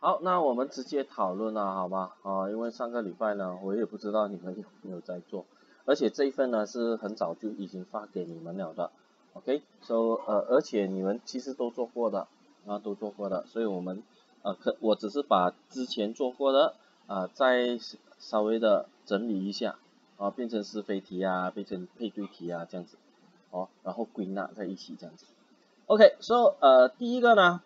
好，那我们直接讨论了，好吧？啊，因为上个礼拜呢，我也不知道你们有没有在做，而且这一份呢是很早就已经发给你们了的，OK？So 呃，而且你们其实都做过的，啊，都做过的，所以我们呃可我只是把之前做过的啊再稍微的整理一下，啊，变成是非题啊，变成配对题啊这样子，哦，然后归纳在一起这样子，OK？So 呃，第一个呢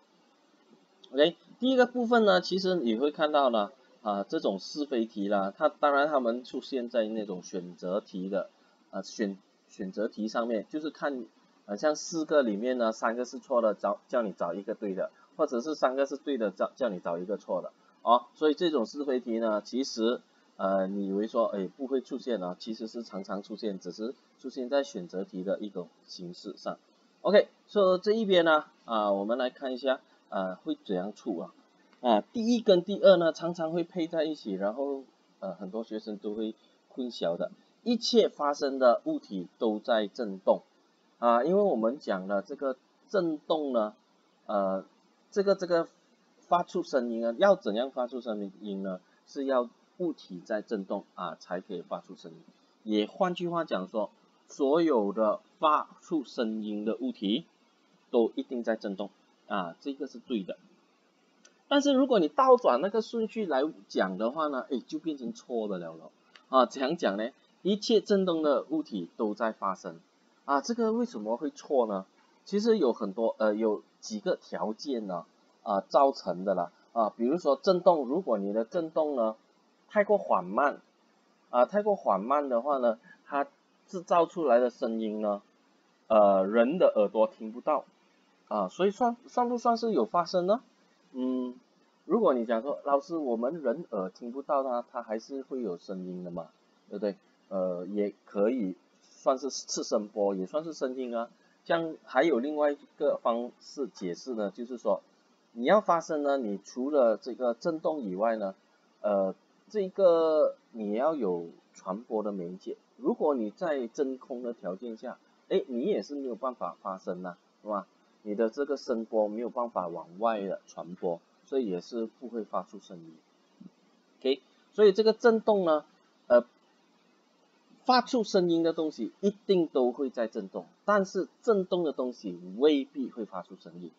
，OK？第一个部分呢，其实你会看到呢，啊，这种是非题啦，它当然它们出现在那种选择题的，啊选选择题上面，就是看，啊像四个里面呢，三个是错的，找叫你找一个对的，或者是三个是对的，找叫你找一个错的，哦，所以这种是非题呢，其实，呃，你以为说，哎，不会出现啊，其实是常常出现，只是出现在选择题的一种形式上。OK，说这一边呢，啊，我们来看一下。啊，会怎样出啊？啊，第一跟第二呢，常常会配在一起，然后呃，很多学生都会混淆的。一切发生的物体都在震动啊，因为我们讲了这个震动呢，呃，这个这个发出声音啊，要怎样发出声音呢？是要物体在震动啊，才可以发出声音。也换句话讲说，所有的发出声音的物体都一定在震动。啊，这个是对的，但是如果你倒转那个顺序来讲的话呢，哎，就变成错的了了。啊，怎样讲呢？一切振动的物体都在发生。啊，这个为什么会错呢？其实有很多呃，有几个条件呢，啊，造成的啦。啊，比如说振动，如果你的振动呢太过缓慢，啊，太过缓慢的话呢，它制造出来的声音呢，呃，人的耳朵听不到。啊，所以算算不算是有发生呢？嗯，如果你讲说老师，我们人耳听不到它，它还是会有声音的嘛，对不对？呃，也可以算是次声波，也算是声音啊。像还有另外一个方式解释呢，就是说你要发声呢，你除了这个振动以外呢，呃，这个你要有传播的媒介。如果你在真空的条件下，哎，你也是没有办法发声呐，是吧？你的这个声波没有办法往外的传播，所以也是不会发出声音。OK，所以这个振动呢，呃，发出声音的东西一定都会在振动，但是振动的东西未必会发出声音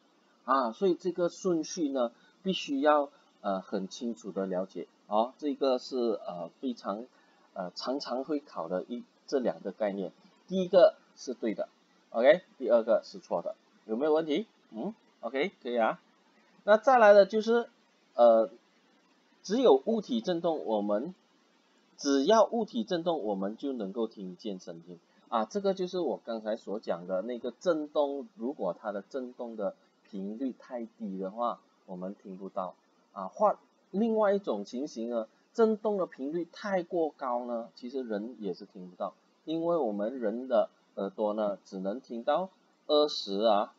啊，所以这个顺序呢，必须要呃很清楚的了解。哦，这个是呃非常呃常常会考的一这两个概念，第一个是对的，OK，第二个是错的。有没有问题？嗯，OK，可以啊。那再来的就是，呃，只有物体振动，我们只要物体振动，我们就能够听见声音啊。这个就是我刚才所讲的那个振动，如果它的振动的频率太低的话，我们听不到啊。换另外一种情形呢，振动的频率太过高呢，其实人也是听不到，因为我们人的耳朵呢，只能听到。二十啊，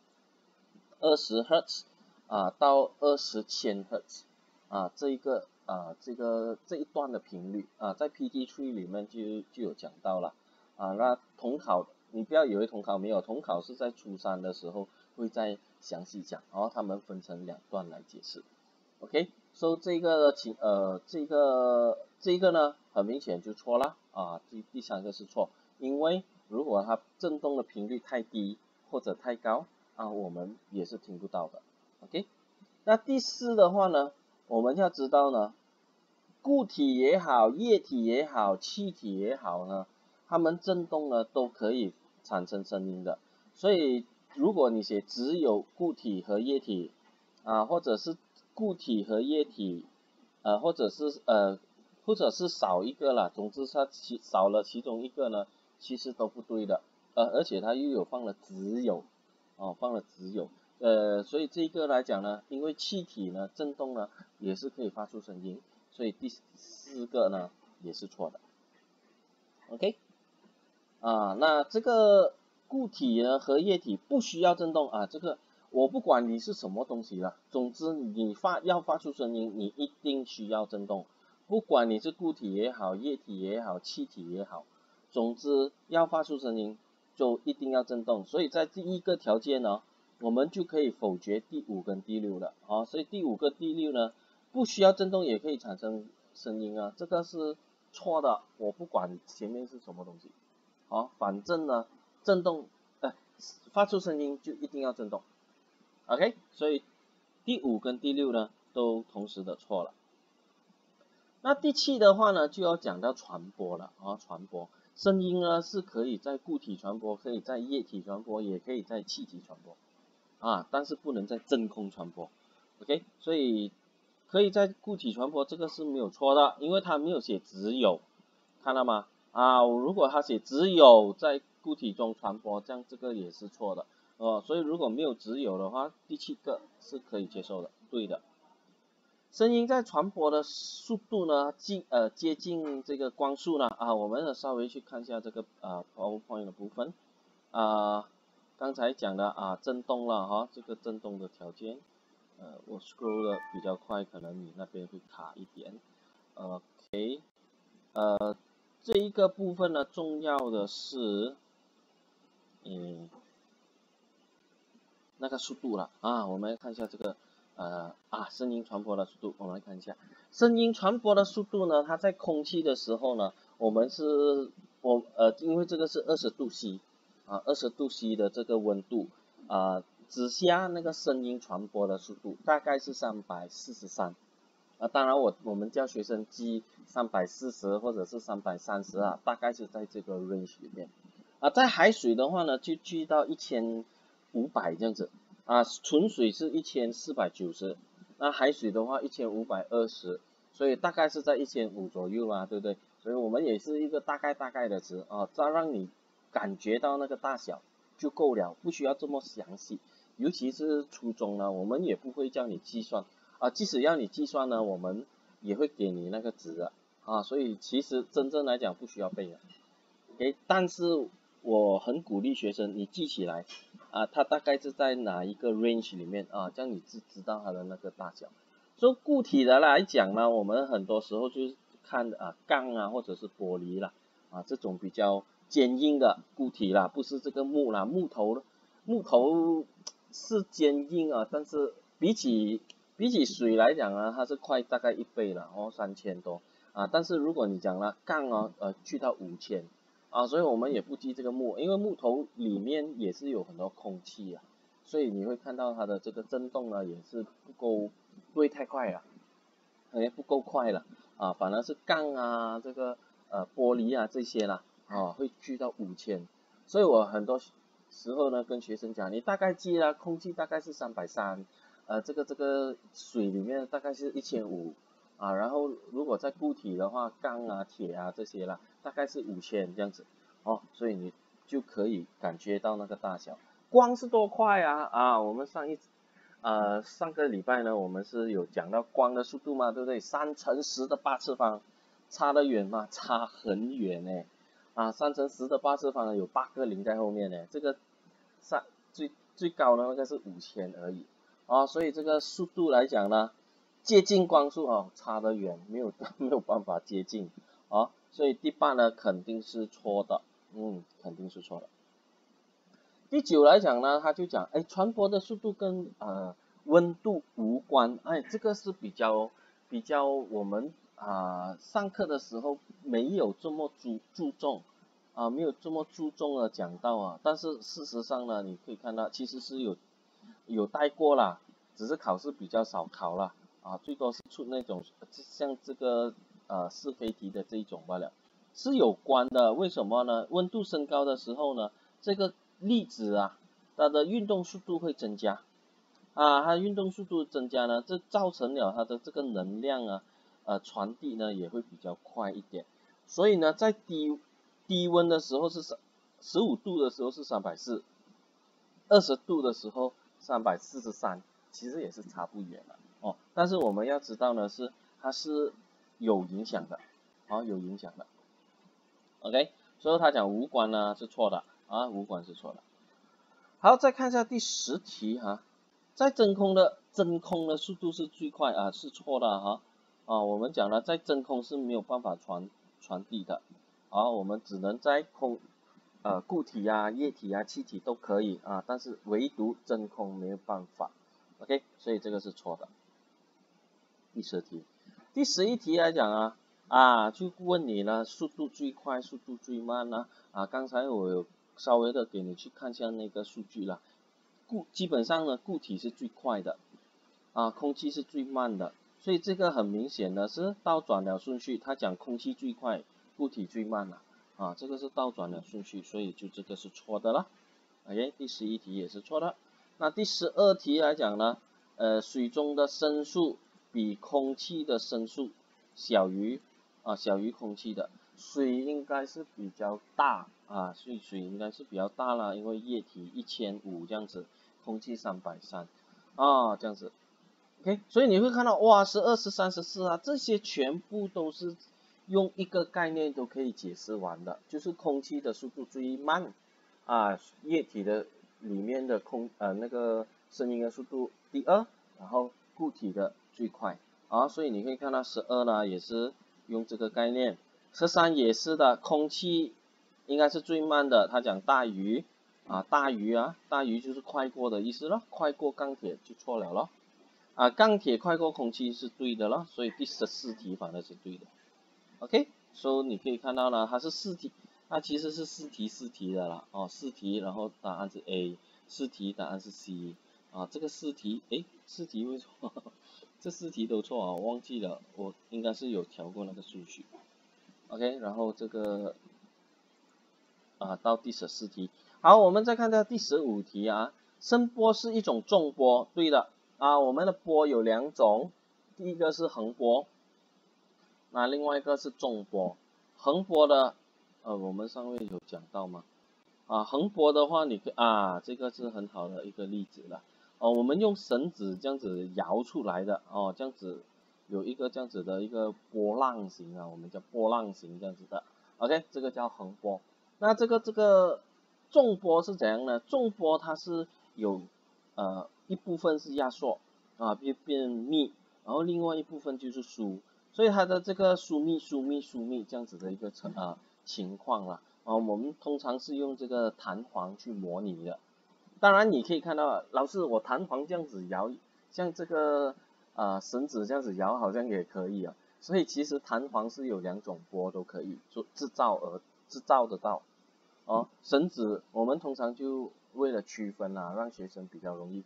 二十赫兹啊到二十千赫兹啊，这一个啊这个这一段的频率啊，在 PT3 里面就就有讲到了啊。那统考你不要以为统考没有，统考是在初三的时候会再详细讲，然后他们分成两段来解释。OK，所以这个情呃这个这个呢，很明显就错了啊。第第三个是错，因为如果它振动的频率太低。或者太高啊，我们也是听不到的。OK，那第四的话呢，我们要知道呢，固体也好，液体也好，气体也好呢，它们振动呢都可以产生声音的。所以如果你写只有固体和液体啊，或者是固体和液体，呃，或者是呃，或者是少一个了，总之它其少了其中一个呢，其实都不对的。呃，而且它又有放了只有，哦，放了只有，呃，所以这个来讲呢，因为气体呢振动呢也是可以发出声音，所以第四个呢也是错的。OK，啊，那这个固体呢和液体不需要振动啊，这个我不管你是什么东西了，总之你发要发出声音，你一定需要振动，不管你是固体也好，液体也好，气体也好，总之要发出声音。就一定要振动，所以在第一个条件呢，我们就可以否决第五跟第六了。啊。所以第五个、第六呢，不需要振动也可以产生声音啊，这个是错的，我不管前面是什么东西，好，反正呢，振动，呃，发出声音就一定要振动，OK，所以第五跟第六呢都同时的错了。那第七的话呢就要讲到传播了。啊，传播。声音呢是可以在固体传播，可以在液体传播，也可以在气体传播啊，但是不能在真空传播，OK，所以。可以在固体传播，这个是没有错的，因为它没有写只有，看到吗？啊，如果它写只有在固体中传播，这样这个也是错的，呃，所以如果没有只有的话，第七个是可以接受的，对的。声音在传播的速度呢，近呃接近这个光速呢，啊，我们稍微去看一下这个啊 PowerPoint 的部分，啊，刚才讲的啊振动了哈，这个振动的条件。呃，我 scroll 的比较快，可能你那边会卡一点。OK，呃，这一个部分呢，重要的是，嗯，那个速度了啊。我们来看一下这个，呃，啊，声音传播的速度，我们来看一下，声音传播的速度呢，它在空气的时候呢，我们是，我呃，因为这个是二十度 C，啊，二十度 C 的这个温度，啊。指下那个声音传播的速度大概是三百四十三，啊，当然我我们叫学生记三百四十或者是三百三十啊，大概是在这个 range 里面，啊，在海水的话呢就记到一千五百这样子，啊，纯水是一千四百九十，那海水的话一千五百二十，所以大概是在一千五左右啊，对不对？所以我们也是一个大概大概的值啊，这样让你感觉到那个大小就够了，不需要这么详细。尤其是初中呢，我们也不会叫你计算啊，即使要你计算呢，我们也会给你那个值的啊，所以其实真正来讲不需要背的，OK，但是我很鼓励学生你记起来啊，它大概是在哪一个 range 里面啊，这样你知知道它的那个大小。说固体的来讲呢，我们很多时候就是看啊钢啊或者是玻璃啦啊这种比较坚硬的固体啦，不是这个木啦木头木头。是坚硬啊，但是比起比起水来讲啊，它是快大概一倍了哦，三千多啊。但是如果你讲了杠啊，呃，去到五千啊，所以我们也不记这个木，因为木头里面也是有很多空气啊，所以你会看到它的这个震动呢也是不够，不会太快了，哎，不够快了啊，反而是杠啊，这个呃玻璃啊这些啦啊会去到五千，所以我很多。时候呢，跟学生讲，你大概记了，空气大概是三百三，呃，这个这个水里面大概是一千五，啊，然后如果在固体的话，钢啊、铁啊这些啦，大概是五千这样子，哦，所以你就可以感觉到那个大小。光是多快啊啊！我们上一呃上个礼拜呢，我们是有讲到光的速度嘛，对不对？三乘十的八次方，差得远吗？差很远呢。啊，三乘十的八次方呢，有八个零在后面呢，这个三最最高的那个是五千而已，啊，所以这个速度来讲呢，接近光速啊，差得远，没有 没有办法接近，啊，所以第八呢肯定是错的，嗯，肯定是错的。第九来讲呢，他就讲，哎，传播的速度跟呃温度无关，哎，这个是比较比较我们。啊，上课的时候没有这么注注重，啊，没有这么注重的讲到啊，但是事实上呢，你可以看到其实是有有带过啦，只是考试比较少考了，啊，最多是出那种像这个呃是非题的这一种罢了，是有关的，为什么呢？温度升高的时候呢，这个粒子啊，它的运动速度会增加，啊，它运动速度增加呢，这造成了它的这个能量啊。呃，传递呢也会比较快一点，所以呢，在低低温的时候是三十五度的时候是三百四，二十度的时候三百四十三，其实也是差不远了哦。但是我们要知道呢，是它是有影响的，啊，有影响的。OK，所以他讲无关呢是错的啊，无关是错的。好，再看一下第十题哈，在真空的真空的速度是最快啊，是错的哈。啊，我们讲了，在真空是没有办法传传递的，啊，我们只能在空，呃，固体啊、液体啊、气体都可以啊，但是唯独真空没有办法，OK，所以这个是错的。第十题，第十一题来讲啊，啊就问你呢，速度最快，速度最慢呢？啊，刚才我有稍微的给你去看一下那个数据了，固基本上呢，固体是最快的，啊，空气是最慢的，所以这个很明显的是倒转了顺序，它讲空气最快，固体最慢了，啊，这个是倒转了顺序，所以就这个是错的了。OK，第十一题也是错的。那第十二题来讲呢，呃，水中的声速比空气的声速小于啊小于空气的，水应该是比较大啊，所以水应该是比较大了，因为液体一千五这样子，空气三百三啊这样子。OK，所以你会看到哇，十二、十三、十四啊，这些全部都是用一个概念都可以解释完的，就是空气的速度最慢。啊，液体的里面的空呃那个声音的速度第二，然后固体的最快啊，所以你可以看到十二呢也是用这个概念，十三也是的，空气应该是最慢的，它讲大于啊大于啊大于就是快过的意思了，快过钢铁就错了咯，啊钢铁快过空气是对的咯，所以第十四题反而是对的，OK，所以你可以看到呢，它是四题。它其实是四题四题的啦，哦，四题，然后答案是 A，四题答案是 C，啊，这个四题，诶，四题为什么？这四题都错啊，我忘记了，我应该是有调过那个数据，OK，然后这个，啊，到第十四题，好，我们再看到第十五题啊，声波是一种重波，对的，啊，我们的波有两种，第一个是横波，那另外一个是重波，横波的。呃，我们上面有讲到吗？啊，横波的话，你啊，这个是很好的一个例子了。哦，我们用绳子这样子摇出来的，哦，这样子有一个这样子的一个波浪形啊，我们叫波浪形这样子的。OK，这个叫横波。那这个这个纵波是怎样呢？纵波它是有呃一部分是压缩啊变变密，然后另外一部分就是疏，所以它的这个疏密疏密疏密这样子的一个成啊。情况了啊，我们通常是用这个弹簧去模拟的。当然你可以看到，老师我弹簧这样子摇，像这个呃绳子这样子摇好像也可以啊。所以其实弹簧是有两种波都可以做制造而制造得到。哦，绳子我们通常就为了区分啊，让学生比较容易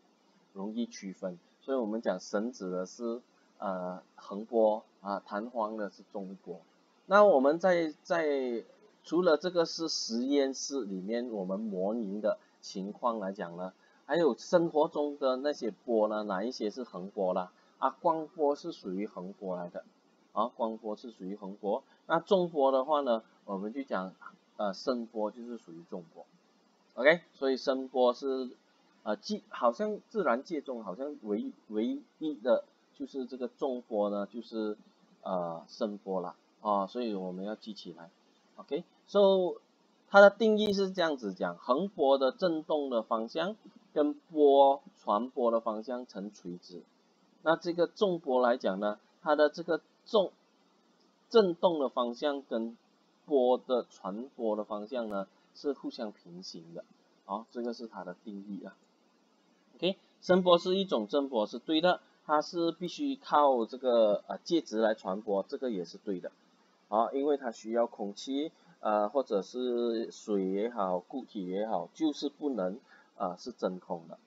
容易区分，所以我们讲绳子的是呃横波啊，弹簧的是中波。那我们在在除了这个是实验室里面我们模拟的情况来讲呢，还有生活中的那些波呢，哪一些是横波啦？啊，光波是属于横波来的，啊，光波是属于横波。那重波的话呢，我们就讲呃声波就是属于重波，OK？所以声波是呃记好像自然界中好像唯唯一的就是这个重波呢，就是呃声波了。啊，所以我们要记起来，OK，so 它的定义是这样子讲，横波的振动的方向跟波传播的方向成垂直，那这个重波来讲呢，它的这个重振动的方向跟波的传播的方向呢是互相平行的，好，这个是它的定义啊，OK，声波是一种振波是对的，它是必须靠这个呃介质来传播，这个也是对的。啊，因为它需要空气，呃，或者是水也好，固体也好，就是不能，呃，是真空的。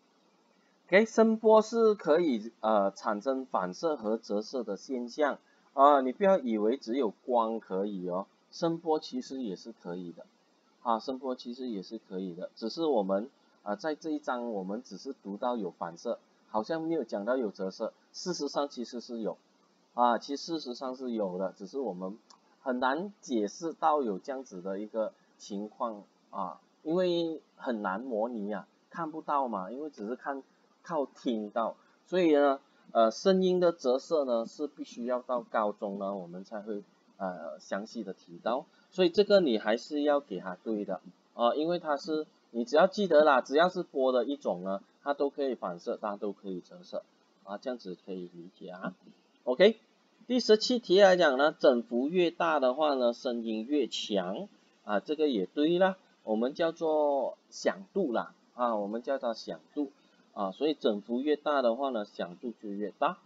OK，声波是可以，呃，产生反射和折射的现象，啊，你不要以为只有光可以哦，声波其实也是可以的，啊，声波其实也是可以的，只是我们，啊，在这一章我们只是读到有反射，好像没有讲到有折射，事实上其实是有，啊，其实事实上是有的，只是我们。很难解释到有这样子的一个情况啊，因为很难模拟啊，看不到嘛，因为只是看靠听到，所以呢，呃，声音的折射呢是必须要到高中呢我们才会呃详细的提到，所以这个你还是要给他对的啊，因为它是你只要记得啦，只要是波的一种呢，它都可以反射，它都可以折射啊，这样子可以理解啊，OK。第十七题来讲呢，振幅越大的话呢，声音越强啊，这个也对啦，我们叫做响度啦啊，我们叫它响度啊，所以振幅越大的话呢，响度就越大。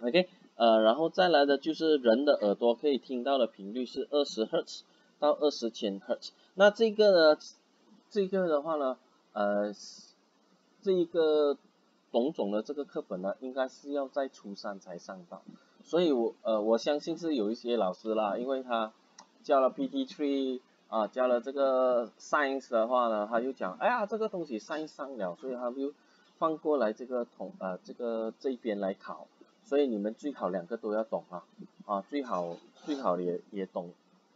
OK，呃，然后再来的就是人的耳朵可以听到的频率是二十赫兹到二十千赫兹。那这个呢，这个的话呢，呃，这一个董总的这个课本呢，应该是要在初三才上到，所以我呃我相信是有一些老师啦，因为他教了 PT Three 啊，教了这个 Science 的话呢，他就讲，哎呀，这个东西 Science 上了，所以他就放过来这个同呃这个这边来考。所以你们最好两个都要懂啊，啊最好最好也也懂，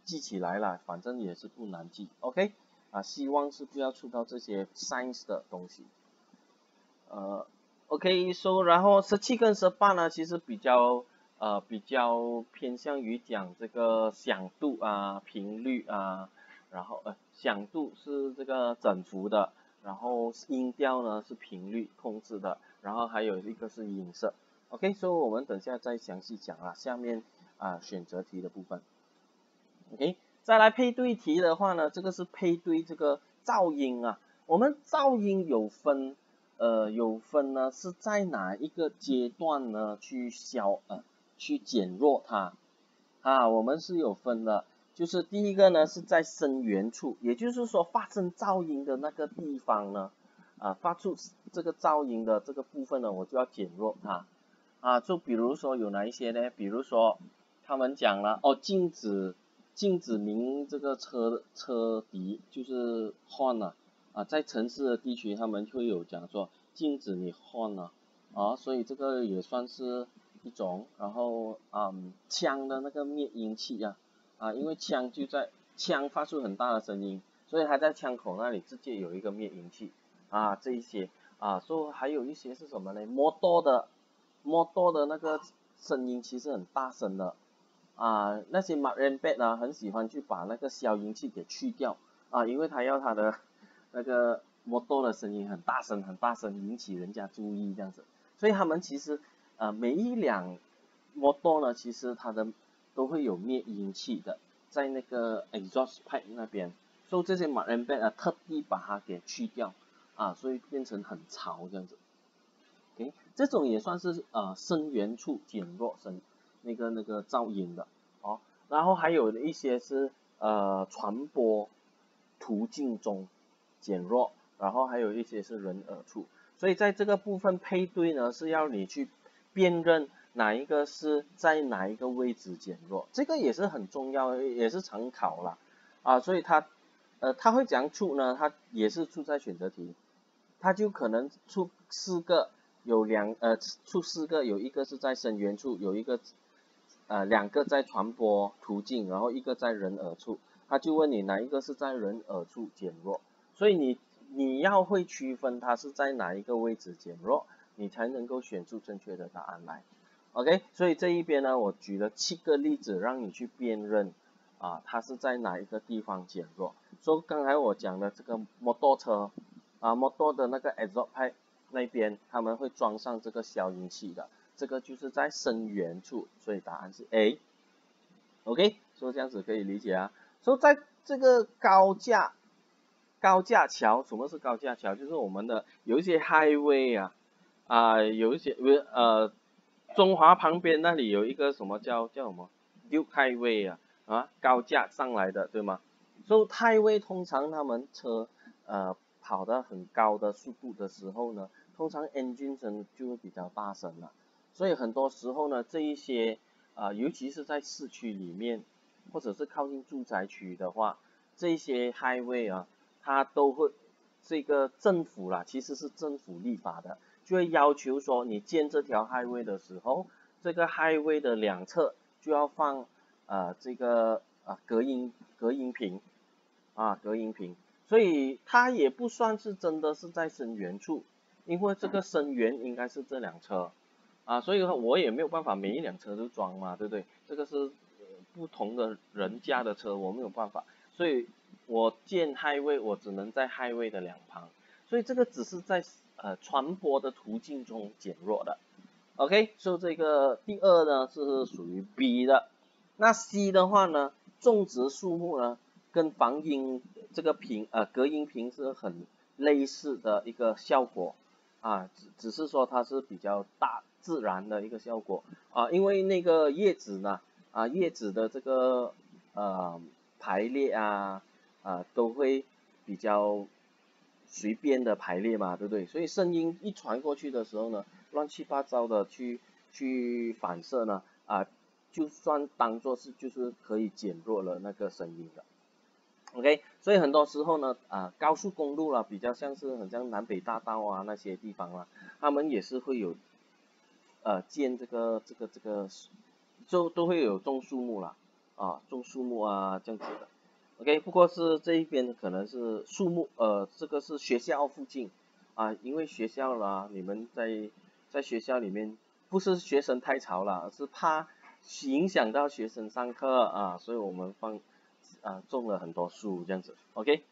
记起来啦，反正也是不难记，OK，啊希望是不要出到这些 science 的东西，呃，OK，说然后十七跟十八呢，其实比较呃比较偏向于讲这个响度啊频率啊，然后呃响度是这个整幅的，然后音调呢是频率控制的，然后还有一个是音色。OK，所以我们等下再详细讲啊，下面啊选择题的部分。OK，再来配对题的话呢，这个是配对这个噪音啊。我们噪音有分，呃有分呢是在哪一个阶段呢去消呃去减弱它啊？我们是有分的，就是第一个呢是在声源处，也就是说发生噪音的那个地方呢啊发出这个噪音的这个部分呢，我就要减弱它。啊，就比如说有哪一些呢？比如说他们讲了哦，禁止禁止鸣这个车车笛，就是换了啊，在城市的地区他们会有讲说禁止你换了啊，所以这个也算是一种。然后嗯，枪的那个灭音器啊啊，因为枪就在枪发出很大的声音，所以它在枪口那里直接有一个灭音器啊，这一些啊，说还有一些是什么呢？摩托的。摩托的那个声音其实很大声的啊，那些 m a r i n b e d 啊很喜欢去把那个消音器给去掉啊，因为他要他的 那个摩托的声音很大声很大声，引起人家注意这样子，所以他们其实呃每一辆摩托呢，其实它的都会有灭音器的，在那个 exhaust pipe 那边，所以这些 m a r i n b e d 啊特地把它给去掉啊，所以变成很潮这样子。OK，这种也算是呃声源处减弱声那个那个噪音的哦，然后还有一些是呃传播途径中减弱，然后还有一些是人耳处，所以在这个部分配对呢是要你去辨认哪一个是在哪一个位置减弱，这个也是很重要，也是常考了啊，所以它呃它会讲出呢，它也是出在选择题，它就可能出四个。有两呃出四个，有一个是在声源处，有一个呃两个在传播途径，然后一个在人耳处，他就问你哪一个是在人耳处减弱，所以你你要会区分它是在哪一个位置减弱，你才能够选出正确的答案来。OK，所以这一边呢，我举了七个例子让你去辨认啊，它是在哪一个地方减弱。说刚才我讲的这个摩托车啊，摩托的那个 exhaust pipe。那边他们会装上这个消音器的，这个就是在声源处，所以答案是 A。OK，所以这样子可以理解啊。所以在这个高架高架桥，什么是高架桥？就是我们的有一些 highway 啊啊，有一些不是呃中华旁边那里有一个什么叫叫什么 Duke Highway 啊啊高架上来的对吗？所以太位通常他们车呃跑得很高的速度的时候呢。通常 engine 声就会比较大声了，所以很多时候呢，这一些啊，尤其是在市区里面，或者是靠近住宅区的话，这些 highway 啊，它都会这个政府啦，其实是政府立法的，就会要求说，你建这条 highway 的时候，这个 highway 的两侧就要放呃这个啊隔音隔音屏啊隔音屏，所以它也不算是真的是在声源处。因为这个声源应该是这辆车，啊，所以说我也没有办法每一辆车都装嘛，对不对？这个是不同的人家的车，我没有办法，所以我建 highway 我只能在 highway 的两旁，所以这个只是在呃传播的途径中减弱的，OK，所以这个第二呢是属于 B 的，那 C 的话呢，种植树木呢跟防音这个屏呃隔音屏是很类似的一个效果。啊，只只是说它是比较大自然的一个效果。啊，因为那个叶子呢啊叶子的这个呃排列啊啊都会比较随便的排列嘛，对不对？所以声音一传过去的时候呢，乱七八糟的去去反射呢啊，就算当做是就是可以减弱了那个声音的。OK，所以很多时候呢，啊，高速公路啦，比较像是很像南北大道啊那些地方啦，他们也是会有，呃，建这个这个这个，就都会有种树木啦，啊，种树木啊这样子的。OK，不过是这一边可能是树木，呃，这个是学校附近，啊，因为学校啦，你们在在学校里面不是学生太吵了，而是怕影响到学生上课啊，所以我们放。啊，种了很多树这样子，OK，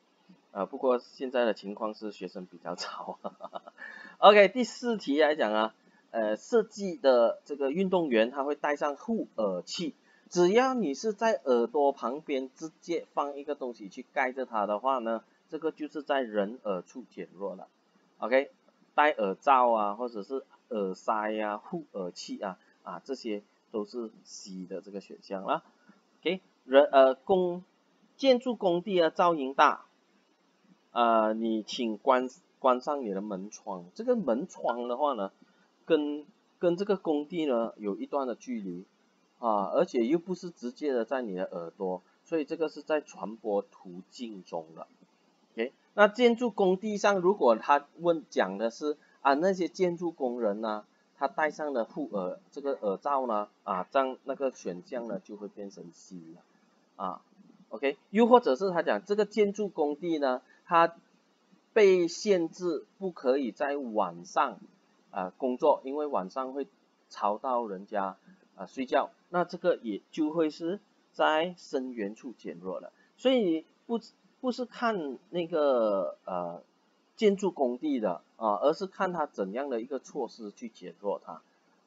啊，不过现在的情况是学生比较吵哈哈哈，OK，第四题来讲啊，呃，设计的这个运动员他会戴上护耳器，只要你是在耳朵旁边直接放一个东西去盖着它的话呢，这个就是在人耳处减弱了，OK，戴耳罩啊，或者是耳塞呀、护耳器啊，啊，这些都是 C 的这个选项啦，OK，人呃工。建筑工地啊，噪音大，呃，你请关关上你的门窗。这个门窗的话呢，跟跟这个工地呢有一段的距离啊，而且又不是直接的在你的耳朵，所以这个是在传播途径中的。OK，那建筑工地上，如果他问讲的是啊那些建筑工人呢，他戴上了护耳这个耳罩呢，啊，这样那个选项呢就会变成 C 了，啊。OK，又或者是他讲这个建筑工地呢，它被限制不可以在晚上啊工作，因为晚上会吵到人家啊睡觉，那这个也就会是在声源处减弱了。所以不不是看那个呃建筑工地的啊，而是看它怎样的一个措施去减弱它。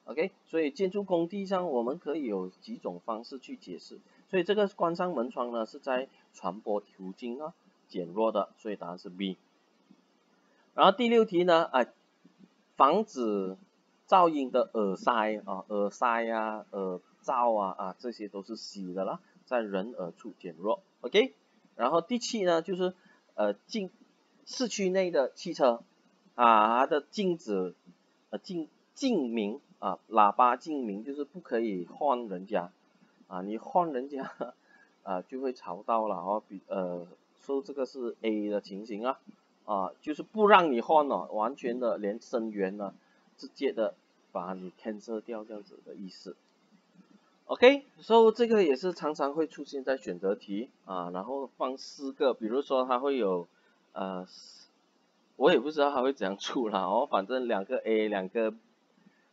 OK，所以建筑工地上我们可以有几种方式去解释。所以这个关上门窗呢，是在传播途径啊减弱的，所以答案是 B。然后第六题呢，啊，防止噪音的耳塞啊，耳塞啊，耳罩啊，啊，这些都是 C 的啦，在人耳处减弱，OK。然后第七呢，就是呃，进市区内的汽车啊，它的禁止呃禁禁鸣啊，喇叭禁鸣就是不可以晃人家。啊，你晃人家 啊，就会吵到了哦。比呃，说这个是 A 的情形啊，啊，就是不让你晃了，完全的连声源呢，直接的把你 cancel 掉这样子的意思。OK，所以这个也是常常会出现在选择题啊，然后放四个，比如说它会有呃，我也不知道它会怎样出啦，哦，反正两个 A，两个。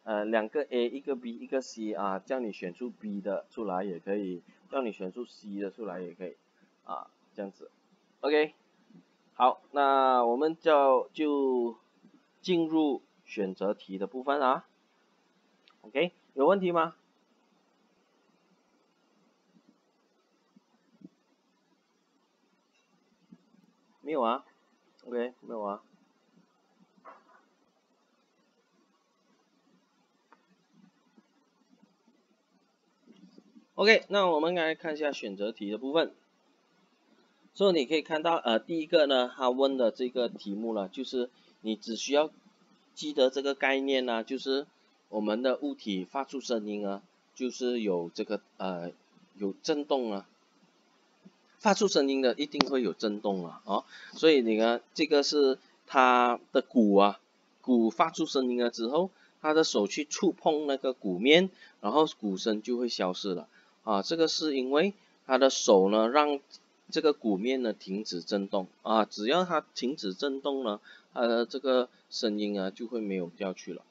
呃，两个 A，一个 B，一个 C 啊，叫你选出 B 的出来也可以，叫你选出 C 的出来也可以，啊，这样子，OK，好，那我们就就进入选择题的部分啊，OK，有问题吗？没有啊，OK，没有啊。OK，那我们来看一下选择题的部分。所以你可以看到，呃，第一个呢，他问的这个题目呢，就是你只需要记得这个概念呢，就是我们的物体发出声音啊，就是有这个呃有震动啊，发出声音的一定会有震动啊，哦，所以你看这个是它的鼓啊，鼓发出声音了之后，他的手去触碰那个鼓面，然后鼓声就会消失了。啊，这个是因为他的手呢，让这个鼓面呢停止震动啊，只要它停止震动呢，它的这个声音啊就会没有掉去了。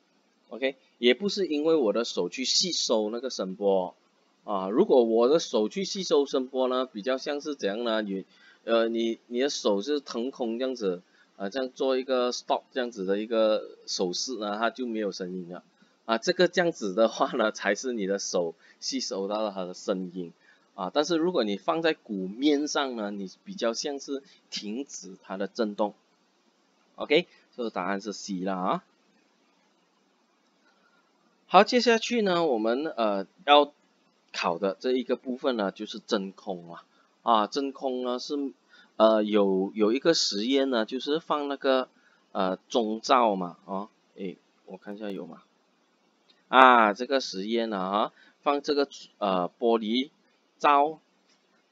OK，也不是因为我的手去吸收那个声波啊，如果我的手去吸收声波呢，比较像是怎样呢？你呃，你你的手是腾空这样子啊，这样做一个 stop 这样子的一个手势呢，它就没有声音了。啊，这个这样子的话呢，才是你的手吸收到了它的声音啊。但是如果你放在鼓面上呢，你比较像是停止它的震动。OK，这个答案是 C 了啊。好，接下去呢，我们呃要考的这一个部分呢，就是真空啊，啊，真空呢是呃有有一个实验呢，就是放那个呃中罩嘛，啊，诶，我看一下有吗？啊，这个实验呢，啊，放这个呃玻璃罩，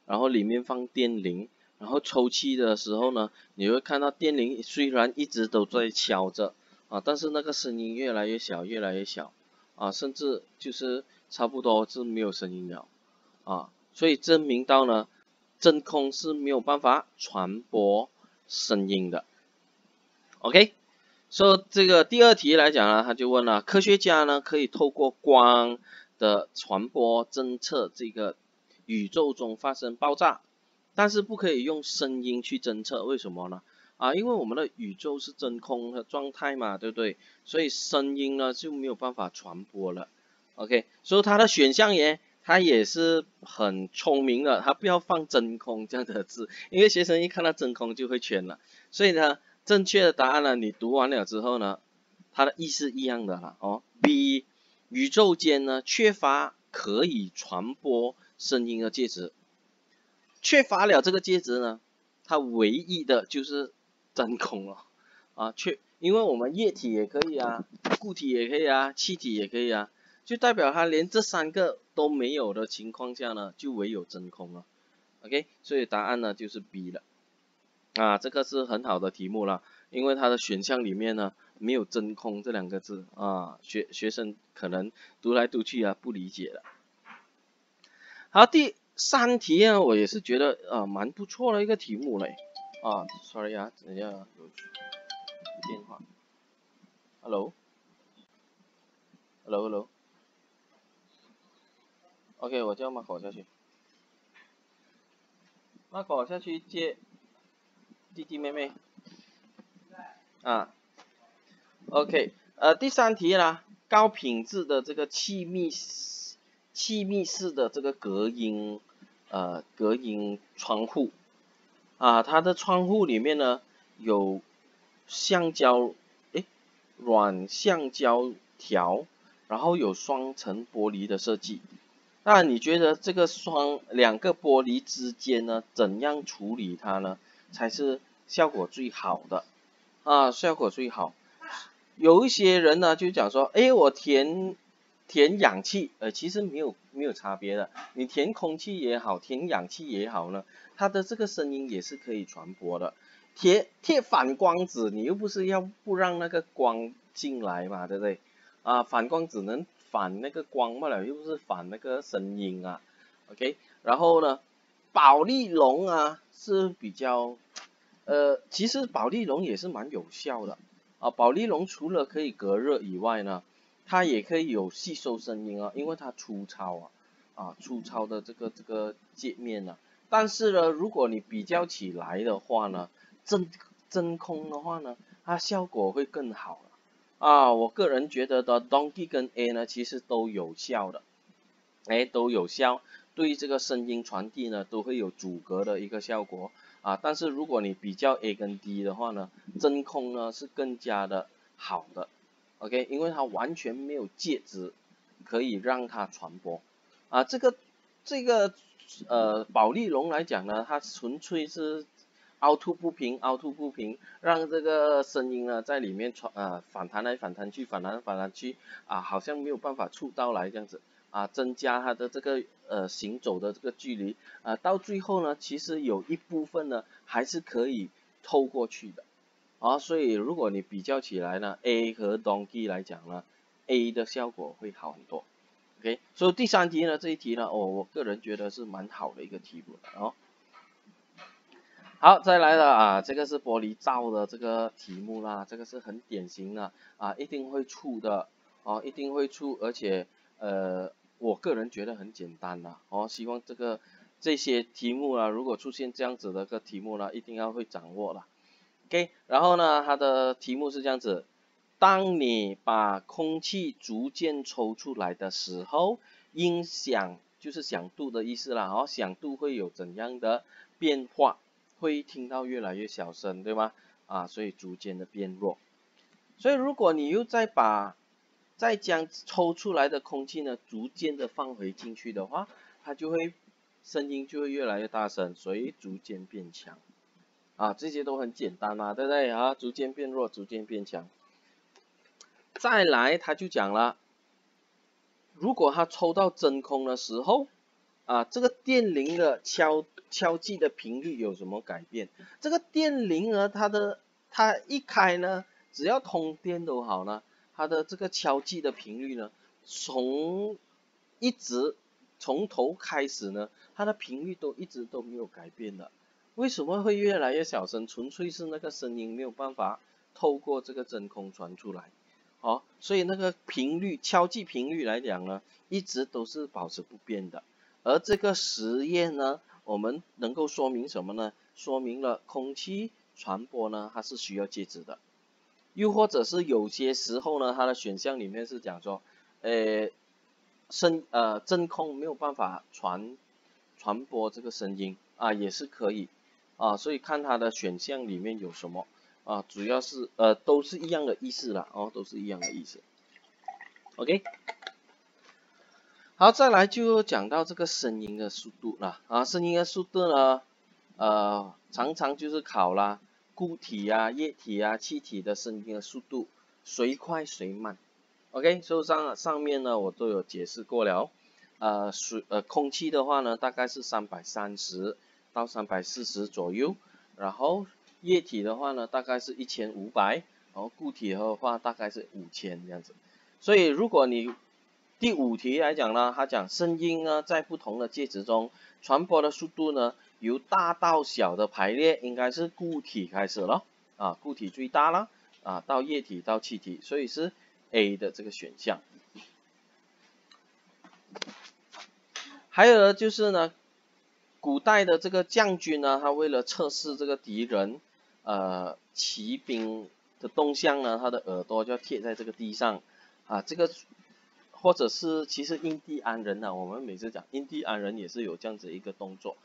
然后里面放电铃，然后抽气的时候呢，你会看到电铃虽然一直都在敲着啊，但是那个声音越来越小，越来越小。啊，甚至就是差不多是没有声音了，啊，所以证明到呢，真空是没有办法传播声音的。OK，所以这个第二题来讲呢，他就问了，科学家呢可以透过光的传播侦测这个宇宙中发生爆炸，但是不可以用声音去侦测，为什么呢？啊，因为我们的宇宙是真空的状态嘛，对不对？所以声音呢就没有办法传播了。OK，所以它的选项也，它也是很聪明的，它不要放真空这样的字，因为学生一看到真空就会圈了。所以呢，正确的答案呢，你读完了之后呢，它的意思一样的啦哦。B，宇宙间呢缺乏可以传播声音的介质，缺乏了这个介质呢，它唯一的就是。真空了啊，缺因为我们液体也可以啊，固体也可以啊，气体也可以啊，就代表它连这三个都没有的情况下呢，就唯有真空了。OK，所以答案呢就是 B 了。啊，这个是很好的题目了，因为它的选项里面呢没有真空这两个字啊，学学生可能读来读去啊不理解了。好，第三题啊，我也是觉得啊蛮不错的一个题目嘞。啊，sorry 啊，等一下有电话 OK，我叫马口下去，马口下去接弟弟妹妹，啊，OK，呃，第三题啦，高品质的这个气密气密式的这个隔音呃隔音窗户。啊，它的窗户里面呢有橡胶，诶，软橡胶条，然后有双层玻璃的设计。那你觉得这个双两个玻璃之间呢，怎样处理它呢，才是效果最好的？啊，效果最好。有一些人呢就讲说，诶，我填填氧气，呃，其实没有没有差别的，你填空气也好，填氧气也好呢。它的这个声音也是可以传播的，贴贴反光纸，你又不是要不让那个光进来嘛，对不对？啊，反光只能反那个光不了，又不是反那个声音啊。OK，然后呢，保利龙啊是比较，呃，其实保利龙也是蛮有效的啊。保利龙除了可以隔热以外呢，它也可以有吸收声音啊，因为它粗糙啊，啊，粗糙的这个这个界面呢。但是呢，如果你比较起来的话呢，真真空的话呢，它效果会更好啊。我个人觉得的 Donkey 跟 A 呢，其实都有效的，哎，都有效，对于这个声音传递呢，都会有阻隔的一个效果啊。但是如果你比较 A 跟 D 的话呢，真空呢是更加的好的，OK，因为它完全没有介质可以让它传播啊。这个这个。呃，保利龙来讲呢，它纯粹是凹凸不平，凹凸不平，让这个声音呢在里面传啊反弹来反弹去，反弹反弹去啊，好像没有办法触到来这样子啊，增加它的这个呃行走的这个距离啊，到最后呢，其实有一部分呢还是可以透过去的啊，所以如果你比较起来呢，A 和 Donkey 来讲呢，A 的效果会好很多。OK，所以第三题呢，这一题呢，哦，我个人觉得是蛮好的一个题目哦。好，再来了啊，这个是玻璃罩的这个题目啦，这个是很典型的啊，一定会出的哦，一定会出，而且呃，我个人觉得很简单的哦，希望这个这些题目啊，如果出现这样子的个题目呢，一定要会掌握了。OK，然后呢，它的题目是这样子。当你把空气逐渐抽出来的时候，音响就是响度的意思啦，哦，响度会有怎样的变化？会听到越来越小声，对吗？啊，所以逐渐的变弱。所以如果你又再把再将抽出来的空气呢，逐渐的放回进去的话，它就会声音就会越来越大声，所以逐渐变强。啊，这些都很简单嘛，对不对啊？逐渐变弱，逐渐变强。再来，他就讲了，如果他抽到真空的时候，啊，这个电铃的敲敲击的频率有什么改变？这个电铃呢，它的它一开呢，只要通电都好呢，它的这个敲击的频率呢，从一直从头开始呢，它的频率都一直都没有改变的。为什么会越来越小声？纯粹是那个声音没有办法透过这个真空传出来，哦，所以那个频率敲击频率来讲呢，一直都是保持不变的。而这个实验呢，我们能够说明什么呢？说明了空气传播呢，它是需要介质的。又或者是有些时候呢，它的选项里面是讲说，呃，声呃真空没有办法传传播这个声音啊，也是可以。啊，所以看它的选项里面有什么啊，主要是呃都是一样的意思了哦，都是一样的意思。OK，好，再来就讲到这个声音的速度了啊，声音的速度呢，呃，常常就是考啦，固体啊、液体啊、气体的声音的速度谁快谁慢。OK，所以上上面呢我都有解释过了，呃水呃空气的话呢大概是三百三十。到三百四十左右，然后液体的话呢，大概是一千五百，然后固体的话大概是五千这样子。所以如果你第五题来讲呢，它讲声音呢在不同的介质中传播的速度呢，由大到小的排列，应该是固体开始了啊，固体最大了啊，到液体到气体，所以是 A 的这个选项。还有呢就是呢。古代的这个将军呢，他为了测试这个敌人，呃，骑兵的动向呢，他的耳朵就要贴在这个地上，啊，这个或者是其实印第安人呢，我们每次讲印第安人也是有这样子一个动作，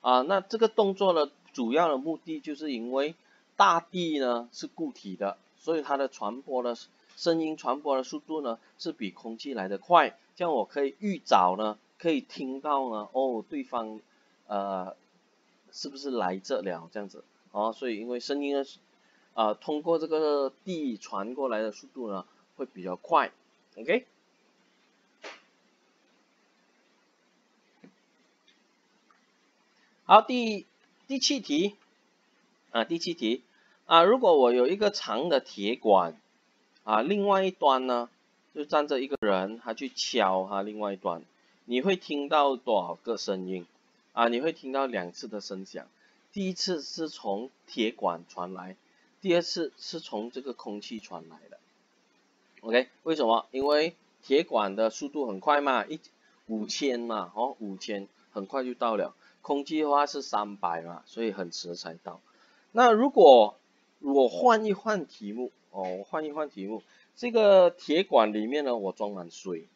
啊，那这个动作呢，主要的目的就是因为大地呢是固体的，所以它的传播的声音传播的速度呢是比空气来的快，这样我可以预早呢可以听到呢，哦，对方。呃，是不是来这了这样子？哦，所以因为声音呢，啊，通过这个地传过来的速度呢，会比较快，OK？好，第第七题，啊，第七题，啊，如果我有一个长的铁管，啊，另外一端呢，就站着一个人，他去敲哈，另外一端，你会听到多少个声音？啊，你会听到两次的声响，第一次是从铁管传来，第二次是从这个空气传来的。OK，为什么？因为铁管的速度很快嘛，一五千嘛，哦，五千很快就到了。空气的话是三百嘛，所以很迟才到。那如果我换一换题目，哦，我换一换题目，这个铁管里面呢，我装满水，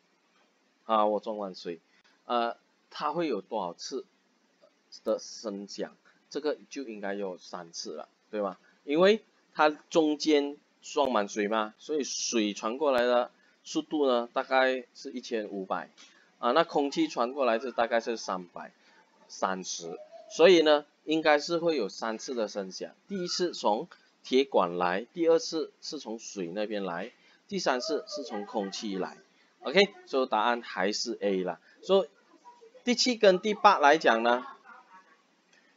啊，我装满水，呃，它会有多少次？的声响，这个就应该有三次了，对吧？因为它中间装满水嘛，所以水传过来的速度呢，大概是一千五百啊，那空气传过来是大概是三百三十，所以呢，应该是会有三次的声响。第一次从铁管来，第二次是从水那边来，第三次是从空气来。OK，所以答案还是 A 了。所以第七跟第八来讲呢？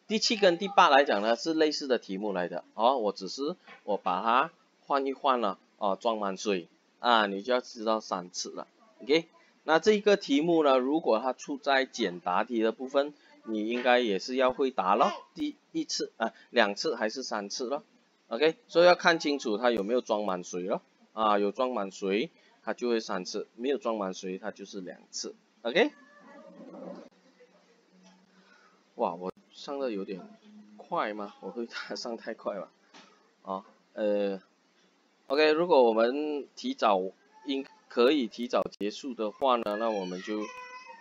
第七跟第八来讲呢，是类似的题目来的，哦，我只是我把它换一换了，哦，装满水，啊，你就要知道三次了，OK，那这个题目呢，如果它出在简答题的部分，你应该也是要会答了，第一次啊，两次还是三次了，OK，所以要看清楚它有没有装满水了，啊，有装满水，它就会三次，没有装满水，它就是两次，OK，哇，我。上的有点快吗？我会上太快了，啊，呃，OK，如果我们提早应可以提早结束的话呢，那我们就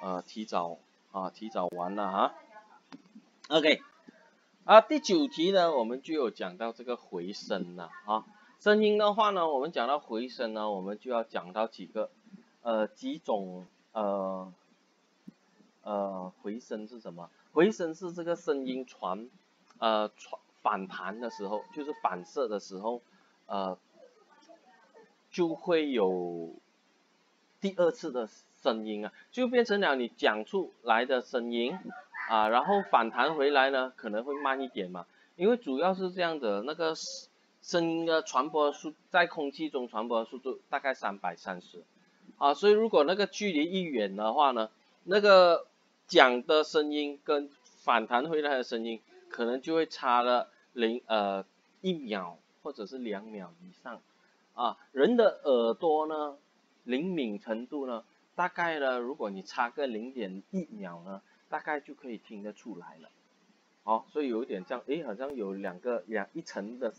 啊提早啊提早完了哈，OK，啊第九题呢，我们就有讲到这个回声了啊，声音的话呢，我们讲到回声呢，我们就要讲到几个，呃，几种，呃，呃，回声是什么？回声是这个声音传，呃，传反弹的时候，就是反射的时候，呃，就会有第二次的声音啊，就变成了你讲出来的声音啊，然后反弹回来呢，可能会慢一点嘛，因为主要是这样的那个。声声音的传播速在空气中传播速度大概三百三十，啊，所以如果那个距离一远的话呢，那个讲的声音跟反弹回来的声音可能就会差了零呃一秒或者是两秒以上，啊，人的耳朵呢灵敏程度呢大概呢如果你差个零点一秒呢，大概就可以听得出来了，好，所以有一点这样，诶，好像有两个两一层的。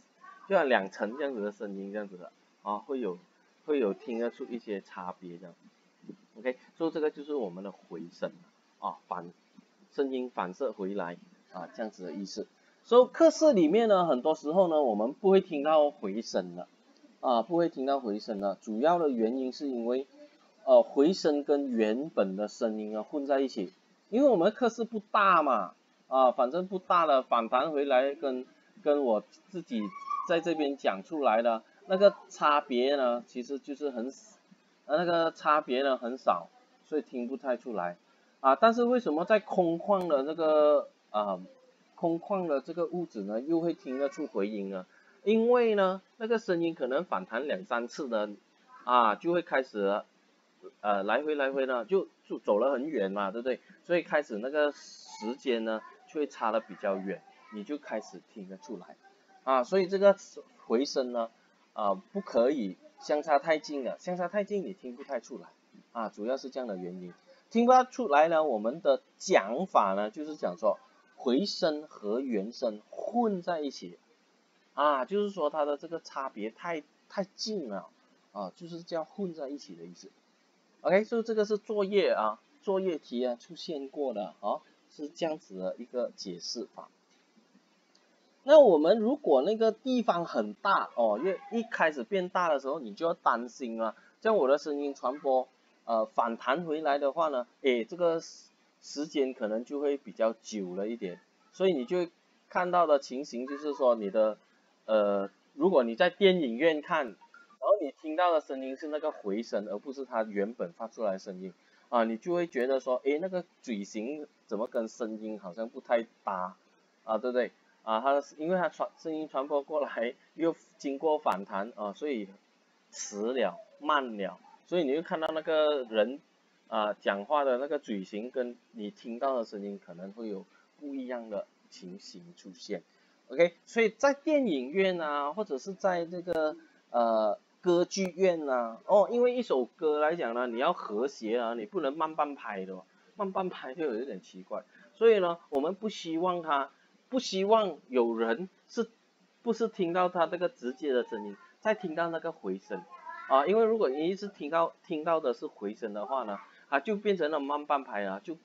就像两层这样子的声音这样子的啊，会有会有听得出一些差别这样，OK，所以这个就是我们的回声啊，反声音反射回来啊这样子的意思。所以课室里面呢，很多时候呢，我们不会听到回声的啊，不会听到回声的，主要的原因是因为呃回声跟原本的声音啊混在一起，因为我们课室不大嘛啊，反正不大了，反弹回来跟跟我自己。在这边讲出来的那个差别呢，其实就是很，呃那个差别呢很少，所以听不太出来啊。但是为什么在空旷的那个啊空旷的这个屋子呢，又会听得出回音呢？因为呢那个声音可能反弹两三次的啊，就会开始呃来回来回呢就就走了很远嘛，对不对？所以开始那个时间呢就会差的比较远，你就开始听得出来。啊，所以这个回声呢，啊，不可以相差太近了，相差太近你听不太出来，啊，主要是这样的原因，听不出来呢，我们的讲法呢，就是讲说回声和原声混在一起，啊，就是说它的这个差别太太近了，啊，就是叫混在一起的意思。OK，所以这个是作业啊，作业题啊出现过的啊，是这样子的一个解释法。那我们如果那个地方很大哦，因为一开始变大的时候，你就要担心啊，像我的声音传播，呃，反弹回来的话呢，诶，这个时间可能就会比较久了一点，所以你就看到的情形就是说，你的，呃，如果你在电影院看，然后你听到的声音是那个回声，而不是它原本发出来的声音，啊，你就会觉得说，诶，那个嘴型怎么跟声音好像不太搭，啊，对不对？啊，它因为它传声音传播过来，又经过反弹啊，所以迟了、慢了，所以你会看到那个人啊讲话的那个嘴型，跟你听到的声音可能会有不一样的情形出现。OK，所以在电影院啊，或者是在这个呃歌剧院呐，哦，因为一首歌来讲呢，你要和谐啊，你不能慢半拍的，慢半拍就有一点奇怪，所以呢，我们不希望它。不希望有人是，不是听到他这个直接的声音，再听到那个回声，啊，因为如果你一直听到听到的是回声的话呢，啊，就变成了慢半拍啊，就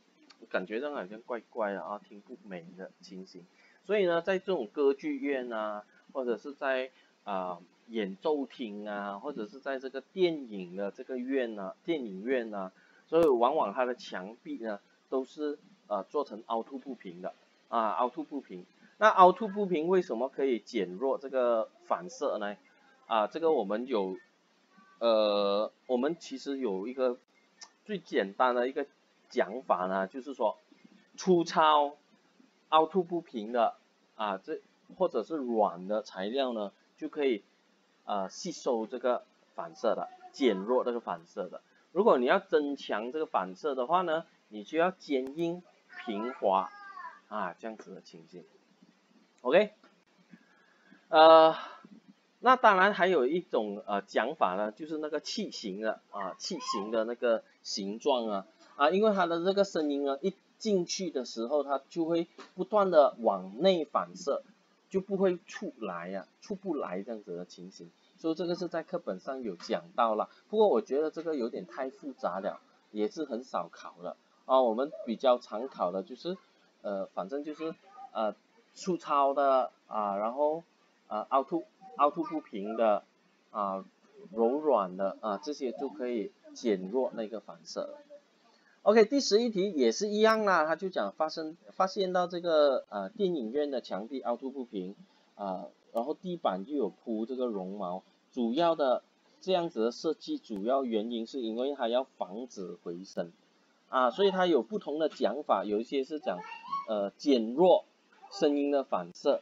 感觉上好像怪怪的啊，听不美的情形。所以呢，在这种歌剧院啊，或者是在啊演奏厅啊，或者是在这个电影的这个院啊，电影院啊，所以往往它的墙壁呢都是呃做成凹凸不平的。啊，凹凸不平。那凹凸不平为什么可以减弱这个反射呢？啊，这个我们有，呃，我们其实有一个最简单的一个讲法呢，就是说粗糙、凹凸不平的啊，这或者是软的材料呢，就可以呃吸收这个反射的，减弱这个反射的。如果你要增强这个反射的话呢，你就要坚硬、平滑。啊，这样子的情形，OK，呃，那当然还有一种呃讲法呢，就是那个器型的啊，器型的那个形状啊，啊，因为它的这个声音呢，一进去的时候，它就会不断的往内反射，就不会出来呀，出不来这样子的情形，所以这个是在课本上有讲到了，不过我觉得这个有点太复杂了，也是很少考的啊，我们比较常考的就是。呃，反正就是呃粗糙的啊，然后呃凹凸凹凸不平的啊柔软的啊这些就可以减弱那个反射。OK，第十一题也是一样啦，他就讲发生发现到这个呃电影院的墙壁凹凸不平啊，然后地板就有铺这个绒毛，主要的这样子的设计主要原因是因为它要防止回声啊，所以它有不同的讲法，有一些是讲呃减弱声音的反射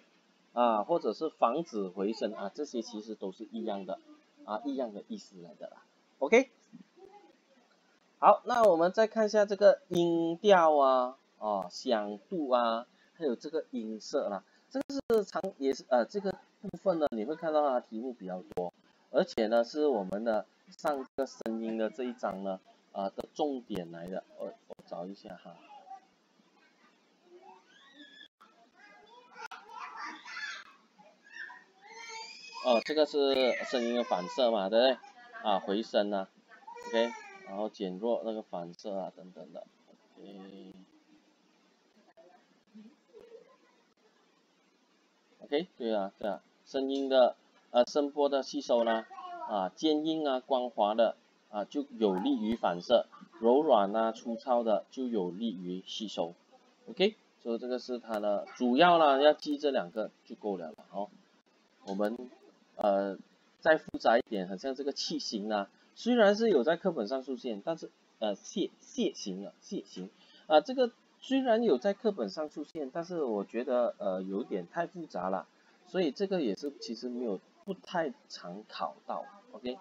啊，或者是防止回声啊，这些其实都是一样的啊，一样的意思来的啦，OK。好，那我们再看一下这个音调啊，哦，响度啊，还有这个音色啦，这个是常也是呃这个部分呢，你会看到它题目比较多，而且呢是我们的上个声音的这一章呢啊的重点来的，我我找一下哈，哦，这个是声音的反射嘛，对不对？啊，回声啊，OK。然后减弱那个反射啊等等的，OK，OK，对啊，对啊，声音的呃声波的吸收呢啊坚硬啊光滑的啊就有利于反射，柔软啊粗糙的就有利于吸收，OK，所以这个是它的主要呢要记这两个就够了了哦。我们呃再复杂一点，好像这个器型啊。虽然是有在课本上出现，但是呃楔楔形啊楔形啊这个虽然有在课本上出现，但是我觉得呃有点太复杂了，所以这个也是其实没有不太常考到，OK？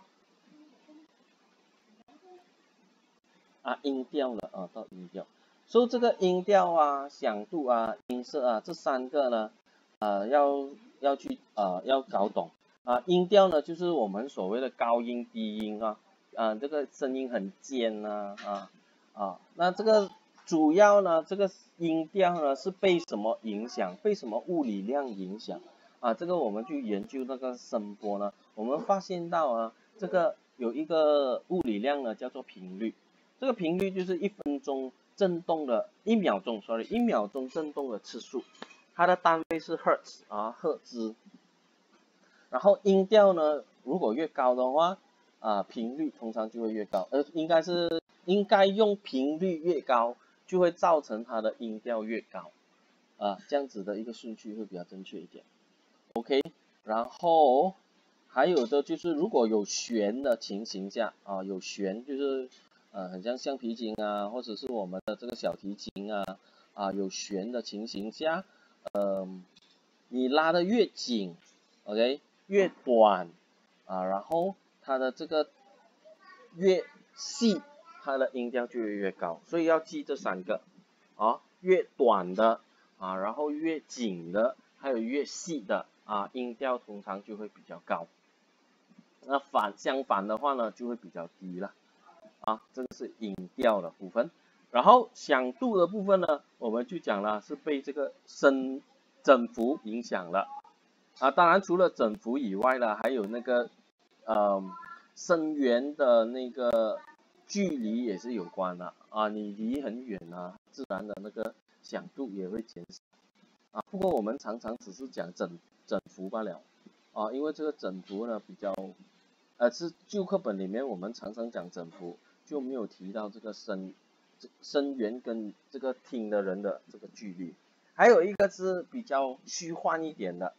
啊音调了啊到音调，所以这个音调啊响度啊音色啊这三个呢呃要要去呃要搞懂。啊，音调呢，就是我们所谓的高音、低音啊，啊，这个声音很尖呐，啊，啊，那这个主要呢，这个音调呢是被什么影响？被什么物理量影响？啊，这个我们去研究那个声波呢，我们发现到啊，这个有一个物理量呢，叫做频率，这个频率就是一分钟振动的，一秒钟，sorry，一秒钟振动的次数，它的单位是赫兹啊，赫兹。然后音调呢，如果越高的话，啊，频率通常就会越高，呃，应该是应该用频率越高，就会造成它的音调越高，啊，这样子的一个顺序会比较正确一点，OK，然后还有的就是如果有弦的情形下，啊，有弦就是呃很像橡皮筋啊，或者是我们的这个小提琴啊，啊，有弦的情形下，嗯，你拉的越紧，OK。越短啊，然后它的这个越细，它的音调就会越高，所以要记这三个啊，越短的啊，然后越紧的，还有越细的啊，音调通常就会比较高。那反相反的话呢，就会比较低了啊，这个是音调的部分。然后响度的部分呢，我们就讲了是被这个声振幅影响了。啊，当然除了振幅以外呢，还有那个呃声源的那个距离也是有关的啊，你离很远啊，自然的那个响度也会减少啊。不过我们常常只是讲振振幅罢了啊，因为这个振幅呢比较呃是旧课本里面我们常常讲振幅，就没有提到这个声声源跟这个听的人的这个距离。还有一个是比较虚幻一点的。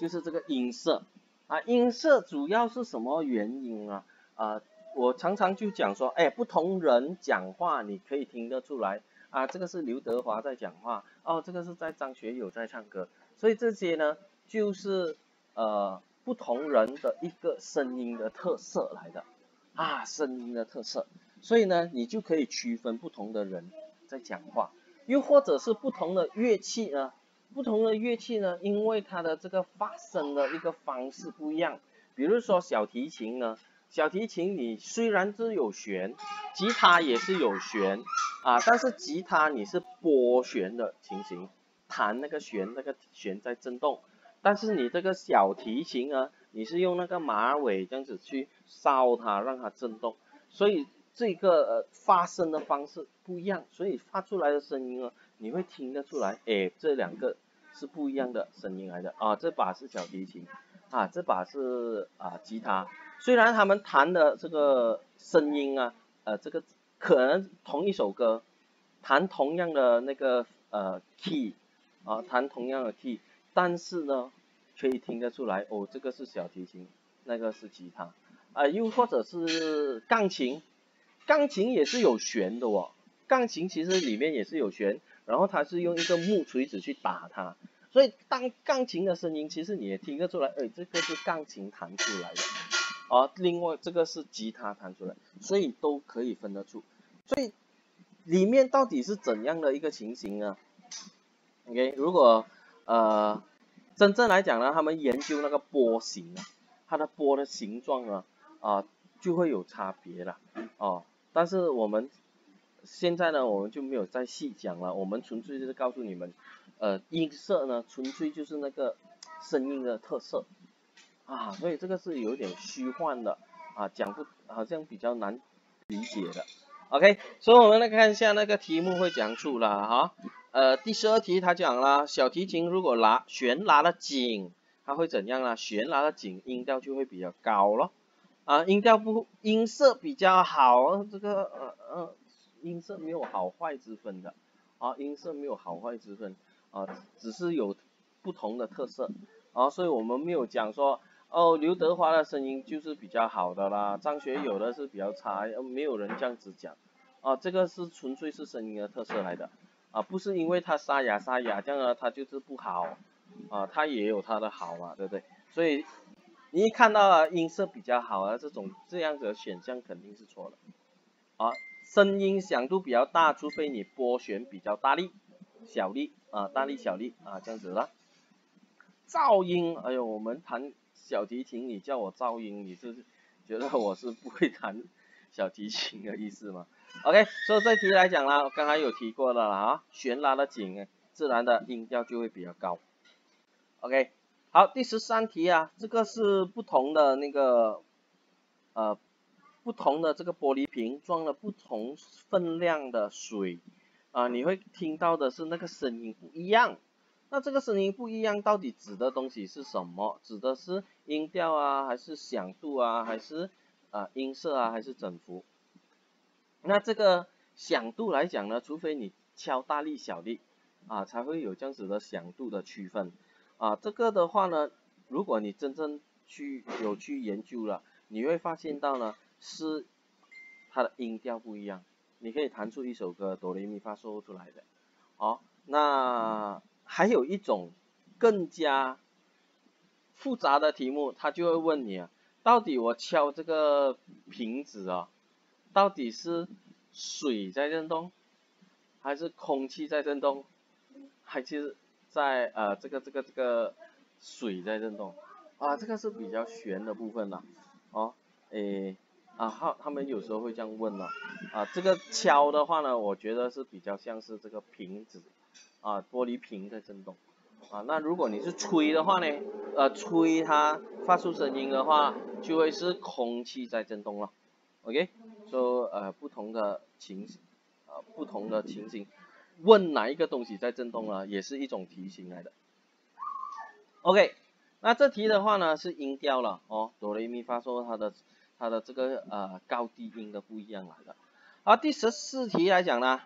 就是这个音色。啊，音色主要是什么原因啊？啊，我常常就讲说，哎，不同人讲话你可以听得出来。啊，这个是刘德华在讲话，哦，这个是在张学友在唱歌，所以这些呢，就是呃不同人的一个声音的特色来的。啊，声音的特色，所以呢，你就可以区分不同的人在讲话，又或者是不同的乐器呢。不同的乐器呢，因为它的这个发声的一个方式不一样。比如说小提琴呢，小提琴你虽然是有弦，吉他也是有弦啊，但是吉他你是拨弦的情形，弹那个弦，那个弦在震动。但是你这个小提琴呢，你是用那个马尾这样子去烧它，让它震动，所以这个呃发声的方式不一样，所以发出来的声音呢。你会听得出来，哎，这两个是不一样的声音来的。啊。这把是小提琴，啊，这把是啊吉他，虽然他们弹的这个声音啊，呃，这个可能同一首歌，弹同样的那个呃 key，啊，弹同样的 key，但是呢，可以听得出来，哦，这个是小提琴，那个是吉他，啊，又或者是钢琴，钢琴也是有弦的哦，钢琴其实里面也是有弦，然后它是用一个木锤子去打它。所以当钢琴的声音，其实你也听得出来，哎，这个是钢琴弹出来的，啊，另外这个是吉他弹出来，所以都可以分得出。所以里面到底是怎样的一个情形呢？OK，如果呃真正来讲呢，他们研究那个波形啊，它的波的形状啊，啊就会有差别了，哦，但是我们现在呢，我们就没有再细讲了，我们纯粹就是告诉你们。呃，音色呢，纯粹就是那个声音的特色啊，所以这个是有点虚幻的啊，讲不好像比较难理解的。OK，所以我们来看一下那个题目会讲出了哈，呃，第十二题他讲了，小提琴如果拉弦拉的紧，它会怎样呢？弦拉的紧，音调就会比较高咯。啊，音调不音色比较好，这个呃呃音色没有好坏之分的啊，音色没有好坏之分。啊，只是有不同的特色，啊，所以我们没有讲说，哦，刘德华的声音就是比较好的啦，张学友的是比较差，没有人这样子讲，啊，这个是纯粹是声音的特色来的，啊，不是因为他沙哑沙哑这样啊，他就是不好，啊，他也有他的好嘛，对不对？所以你一看到啊音色比较好啊这种这样子的选项肯定是错的，啊，声音响度比较大，除非你拨弦比较大力。小力啊，大力小力啊，这样子了。噪音，哎呦，我们弹小提琴，你叫我噪音，你是觉得我是不会弹小提琴的意思吗？OK，所以这题来讲啦，刚才有提过的了啊，弦拉的紧，自然的音调就会比较高。OK，好，第十三题啊，这个是不同的那个呃，不同的这个玻璃瓶装了不同分量的水。啊，你会听到的是那个声音不一样，那这个声音不一样，到底指的东西是什么？指的是音调啊，还是响度啊，还是啊音色啊，还是振幅？那这个响度来讲呢，除非你敲大力小力啊，才会有这样子的响度的区分啊。这个的话呢，如果你真正去有去研究了，你会发现到呢，是它的音调不一样。你可以弹出一首歌哆来咪发嗦出来的，好，那还有一种更加复杂的题目，他就会问你啊，到底我敲这个瓶子啊，到底是水在震动，还是空气在震动，还是在呃这个这个这个水在震动啊？这个是比较悬的部分了，哦，诶。啊，他他们有时候会这样问了，啊，这个敲的话呢，我觉得是比较像是这个瓶子，啊，玻璃瓶在震动，啊，那如果你是吹的话呢，呃，吹它发出声音的话，就会是空气在震动了，OK，说呃不同的情，呃不同的情形，问哪一个东西在震动了，也是一种题型来的，OK，那这题的话呢是音调了，哦，哆来咪发嗦它的。它的这个呃高低音的不一样来的。好，第十四题来讲呢，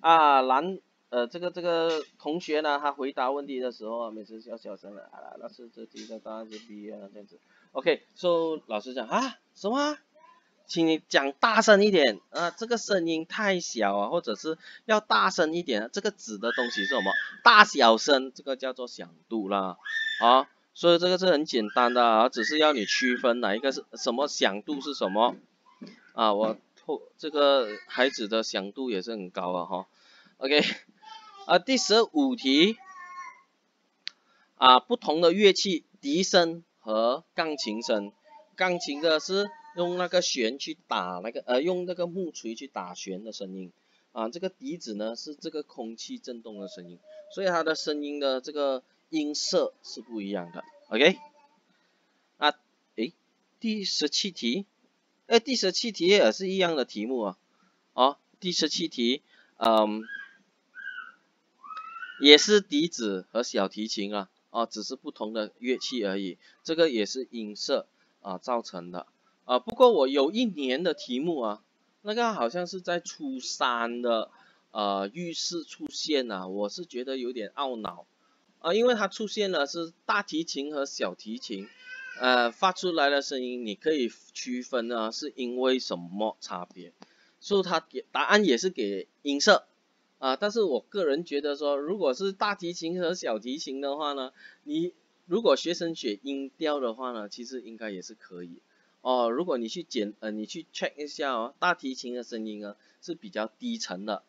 啊男呃这个这个同学呢，他回答问题的时候啊，每次要小声的啊，老师这题的答案是 B 啊这样子。OK，说老师讲啊什么？请你讲大声一点啊，这个声音太小啊，或者是要大声一点，这个指的东西是什么？大小声，这个叫做响度啦，啊。所以这个是很简单的啊，只是要你区分哪一个是什么响度是什么啊。我后这个孩子的响度也是很高啊哈。OK，啊第十五题啊不同的乐器笛声和钢琴声，钢琴的是用那个弦去打那个呃用那个木锤去打弦的声音啊，这个笛子呢是这个空气振动的声音，所以它的声音的这个。音色是不一样的，OK？啊，诶，第十七题，哎，第十七题也是一样的题目啊，哦，第十七题，嗯，也是笛子和小提琴啊，啊，只是不同的乐器而已，这个也是音色啊造成的啊。不过我有一年的题目啊，那个好像是在初三的呃浴室出现啊，我是觉得有点懊恼啊，因为它出现了是大提琴和小提琴，呃发出来的声音你可以区分呢是因为什么差别，所以它给答案也是给音色。啊，但是我个人觉得说，如果是大提琴和小提琴的话呢，你如果学生学音调的话呢，其实应该也是可以。哦，如果你去检呃，你去 check 一下哦，大提琴的声音啊是比较低沉的，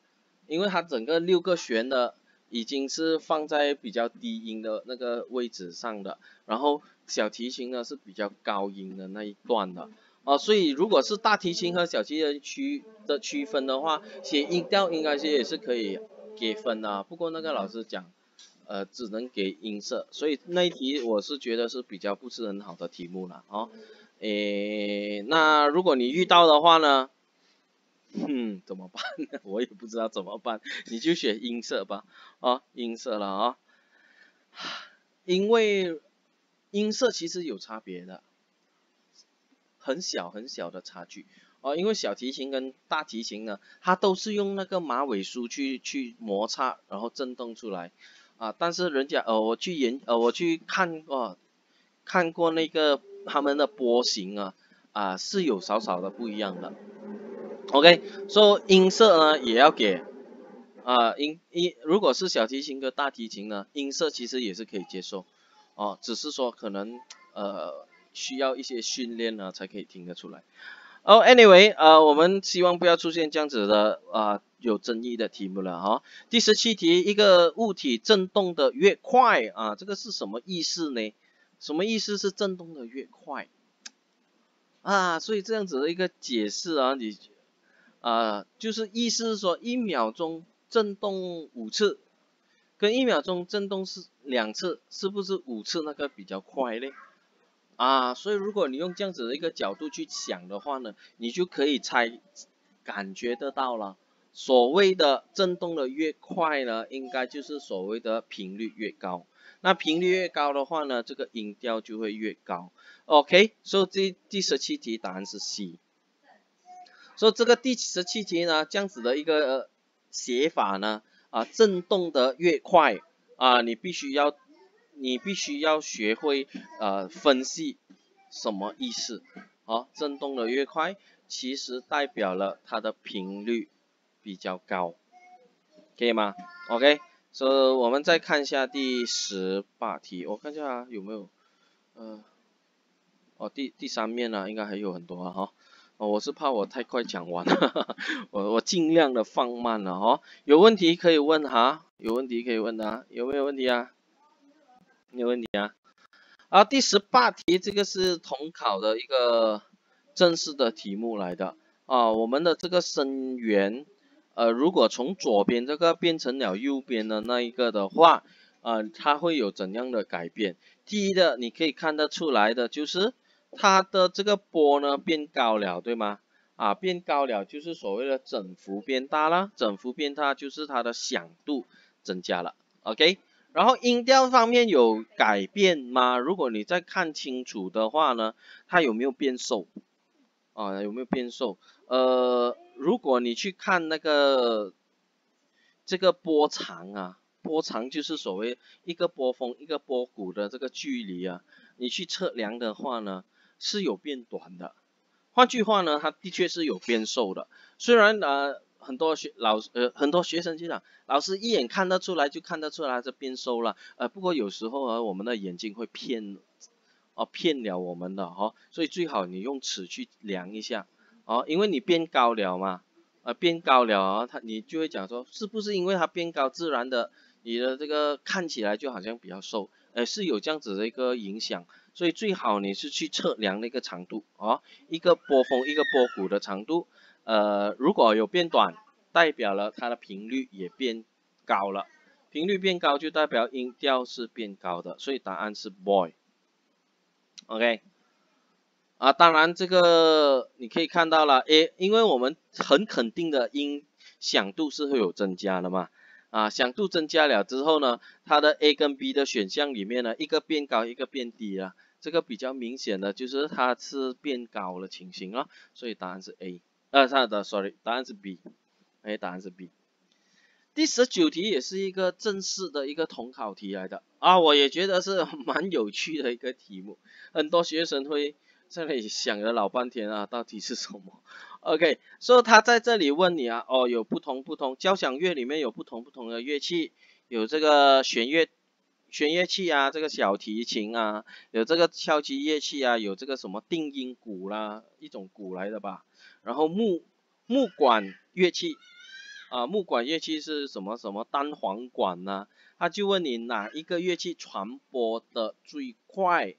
因为它整个六个弦的已经是放在比较低音的那个位置上的，然后小提琴呢是比较高音的那一段的。啊，所以如果是大提琴和小提琴区的区分的话，写音调应该是也是可以给分的。不过那个老师讲，呃，只能给音色，所以那一题我是觉得是比较不是很好的题目了。哦，诶，那如果你遇到的话呢，嗯，怎么办呢？我也不知道怎么办，你就选音色吧。啊，音色了啊，因为音色其实有差别的。很小很小的差距哦，因为小提琴跟大提琴呢，它都是用那个马尾梳去去摩擦，然后震动出来啊。但是人家呃，我去研呃，我去看过看过那个他们的波形啊啊是有少少的不一样的。OK，说音色呢也要给啊音音，如果是小提琴跟大提琴呢，音色其实也是可以接受哦，只是说可能呃。需要一些训练呢，才可以听得出来。哦，Anyway，呃，我们希望不要出现这样子的啊有争议的题目了哈。第十七题，一个物体振动的越快啊，这个是什么意思呢？什么意思是振动的越快？啊，所以这样子的一个解释啊，你啊就是意思是说一秒钟震动五次，跟一秒钟震动是两次，是不是五次那个比较快呢？啊，所以如果你用这样子的一个角度去想的话呢，你就可以猜，感觉得到了，所谓的震动的越快呢，应该就是所谓的频率越高。那频率越高的话呢，这个音调就会越高。OK，所以这第十七题答案是 C。所以这个第十七题呢，这样子的一个写法呢，啊，振动的越快啊，你必须要。你必须要学会呃分析什么意思，好，振动的越快，其实代表了它的频率比较高，可以吗？OK，所以我们再看一下第十八题，我看一下有没有，呃，哦，第第三面呢，应该还有很多啊哈，哦，我是怕我太快讲完了，我我尽量的放慢了哈，有问题可以问哈，有问题可以问的啊，有没有问题啊？没有问题啊，啊，第十八题这个是统考的一个正式的题目来的啊，我们的这个声源，呃，如果从左边这个变成了右边的那一个的话，啊，它会有怎样的改变？第一的，你可以看得出来的就是它的这个波呢变高了，对吗？啊，变高了就是所谓的振幅变大了，振幅变大就是它的响度增加了，OK。然后音调方面有改变吗？如果你再看清楚的话呢，它有没有变瘦？啊，有没有变瘦？呃，如果你去看那个这个波长啊，波长就是所谓一个波峰一个波谷的这个距离啊，你去测量的话呢，是有变短的。换句话呢，它的确是有变瘦的，虽然呃。很多学老呃很多学生就讲，老师一眼看得出来就看得出来是变瘦了，呃不过有时候啊我们的眼睛会骗，哦骗了我们的哈，所以最好你用尺去量一下，哦因为你变高了嘛，啊变高了啊他你就会讲说是不是因为它变高自然的你的这个看起来就好像比较瘦，呃是有这样子的一个影响，所以最好你是去测量那个长度哦一个波峰一个波谷的长度。呃，如果有变短，代表了它的频率也变高了，频率变高就代表音调是变高的，所以答案是 boy。OK，啊，当然这个你可以看到了，诶，因为我们很肯定的音响度是会有增加的嘛，啊，响度增加了之后呢，它的 A 跟 B 的选项里面呢，一个变高，一个变低啊，这个比较明显的就是它是变高的情形啊，所以答案是 A，呃，它的 sorry，答案是 B，哎，答案是 B。第十九题也是一个正式的一个统考题来的啊，我也觉得是 蛮有趣的一个题目，很多学生会在那里想了老半天啊，到底是什么？OK，所以他在这里问你啊，哦，有不同不同交响乐里面有不同不同的乐器，有这个弦乐弦乐器啊，这个小提琴啊，有这个敲击乐器啊，有这个什么定音鼓啦，一种鼓来的吧，然后木木管乐器啊，木管乐器是什么什么单簧管呐？他就问你哪一个乐器传播的最快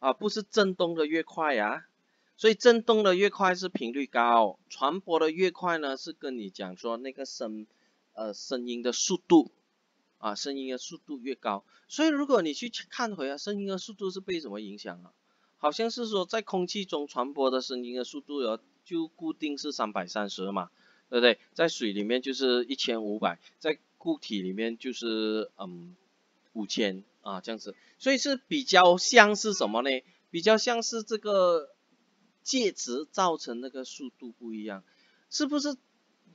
啊？不是震动的越快呀？所以震动的越快是频率高，传播的越快呢是跟你讲说那个声，呃声音的速度，啊声音的速度越高。所以如果你去看回啊，声音的速度是被什么影响啊？好像是说在空气中传播的声音的速度有就固定是三百三十嘛，对不对？在水里面就是一千五百，在固体里面就是嗯五千啊这样子。所以是比较像是什么呢？比较像是这个。介质造成那个速度不一样，是不是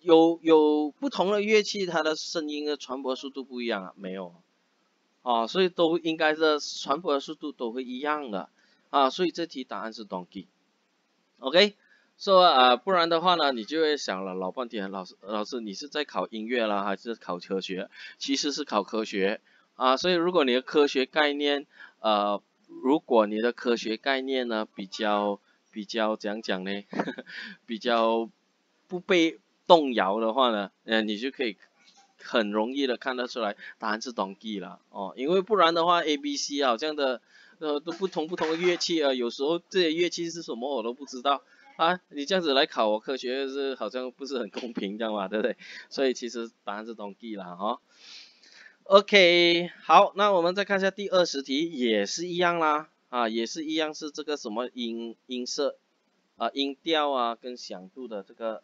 有有不同的乐器它的声音的传播速度不一样啊？没有，啊，所以都应该是传播的速度都会一样的啊，所以这题答案是 donkey，OK，说啊，不然的话呢，你就会想了老半天，老师老师你是在考音乐啦还是考科学？其实是考科学啊，所以如果你的科学概念呃，如果你的科学概念呢比较比较怎样讲呢？比较不被动摇的话呢，呃，你就可以很容易的看得出来答案是 donkey 了哦，因为不然的话 A、B、C 啊这样的呃都不同不同的乐器啊，有时候这些乐器是什么我都不知道啊，你这样子来考我科学是好像不是很公平这样嘛，对不对？所以其实答案是 donkey 了哈。OK，好，那我们再看一下第二十题，也是一样啦。啊，也是一样是这个什么音音色啊音调啊跟响度的这个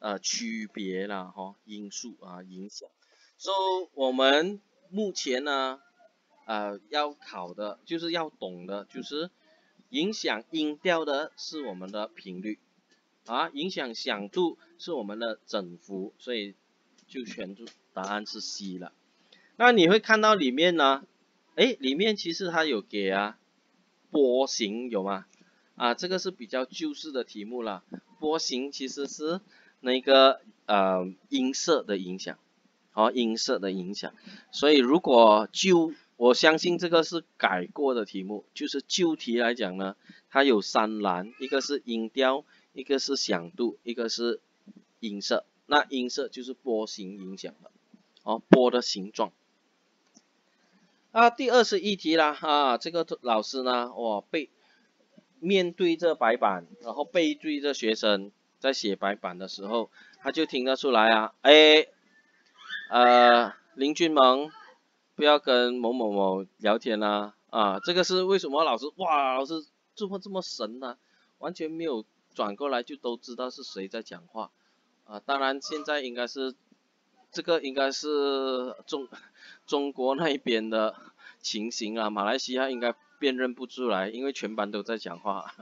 呃区别啦哈因素啊影响，所以我们目前呢呃要考的就是要懂的就是影响音调的是我们的频率啊影响响度是我们的振幅，所以就选出答案是 C 了。那你会看到里面呢。哎，里面其实它有给啊，波形有吗？啊，这个是比较旧式的题目了。波形其实是那个呃音色的影响，哦，音色的影响。所以如果就我相信这个是改过的题目，就是旧题来讲呢，它有三栏，一个是音调，一个是响度，一个是音色。那音色就是波形影响的，哦，波的形状。啊，第二十一题啦，啊，这个老师呢，哇，背面对着白板，然后背对着学生在写白板的时候，他就听得出来啊，哎，呃，林俊萌，不要跟某某某聊天啦，啊，这个是为什么？老师，哇，老师怎么这么神呢？完全没有转过来就都知道是谁在讲话，啊，当然现在应该是。这个应该是中中国那一边的情形啊，马来西亚应该辨认不出来，因为全班都在讲话，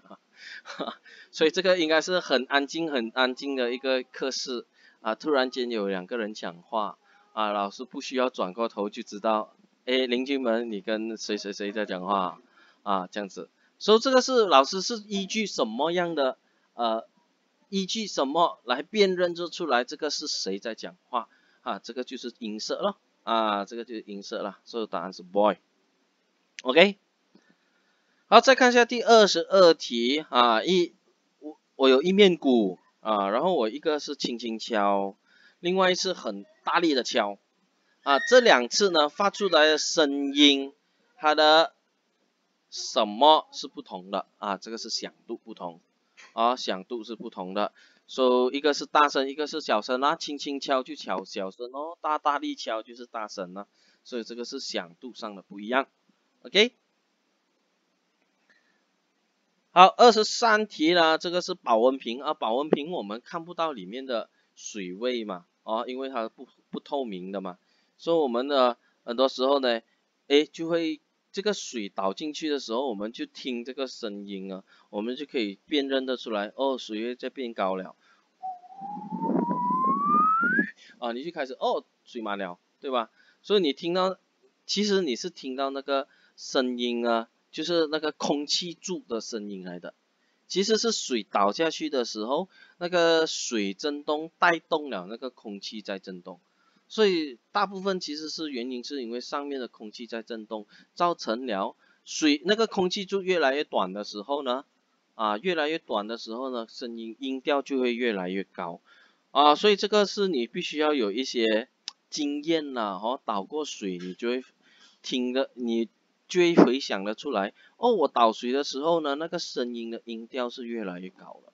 所以这个应该是很安静很安静的一个课室啊，突然间有两个人讲话啊，老师不需要转过头就知道，哎，邻居们你跟谁谁谁在讲话啊，这样子，所以这个是老师是依据什么样的呃，依据什么来辨认出出来这个是谁在讲话？啊，这个就是音色了，啊，这个就是音色了，所以答案是 boy，OK，好，再看一下第二十二题，啊，一我我有一面鼓，啊，然后我一个是轻轻敲，另外一次很大力的敲，啊，这两次呢发出来的声音，它的什么是不同的？啊，这个是响度不同，啊，响度是不同的。说一个是大声，一个是小声啊，轻轻敲就敲小声哦，大大力敲就是大声了，所以这个是响度上的不一样，OK。好，二十三题呢，这个是保温瓶。啊，保温瓶我们看不到里面的水位嘛，哦，因为它不不透明的嘛，所以我们的很多时候呢，哎就会这个水倒进去的时候，我们就听这个声音啊，我们就可以辨认得出来，哦，水位在变高了，啊，你就开始哦，水满了，对吧？所以你听到，其实你是听到那个声音啊，就是那个空气柱的声音来的。其实是水倒下去的时候，那个水震动带动了那个空气在震动，所以大部分其实是原因是因为上面的空气在震动，造成了水那个空气就越来越短的时候呢，啊越来越短的时候呢，声音音调就会越来越高，啊所以这个是你必须要有一些经验呐，哦倒过水你就会听的你。就会回想得出来，哦，我倒水的时候呢，那个声音的音调是越来越高了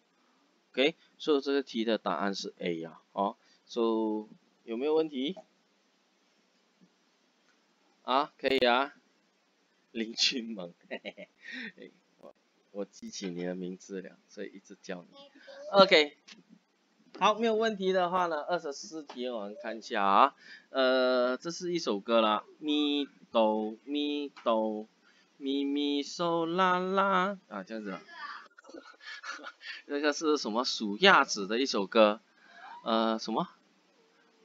，OK，所以这个题的答案是 A 呀，哦，So 有没有问题？啊，可以啊，林君萌，嘿嘿嘿，我我记起你的名字了，所以一直叫你，OK。好，没有问题的话呢，二十四题我们看一下啊，呃，这是一首歌啦，咪哆咪哆咪咪嗦啦啦。啊，这样子，那个是什么？数鸭子的一首歌，呃，什么？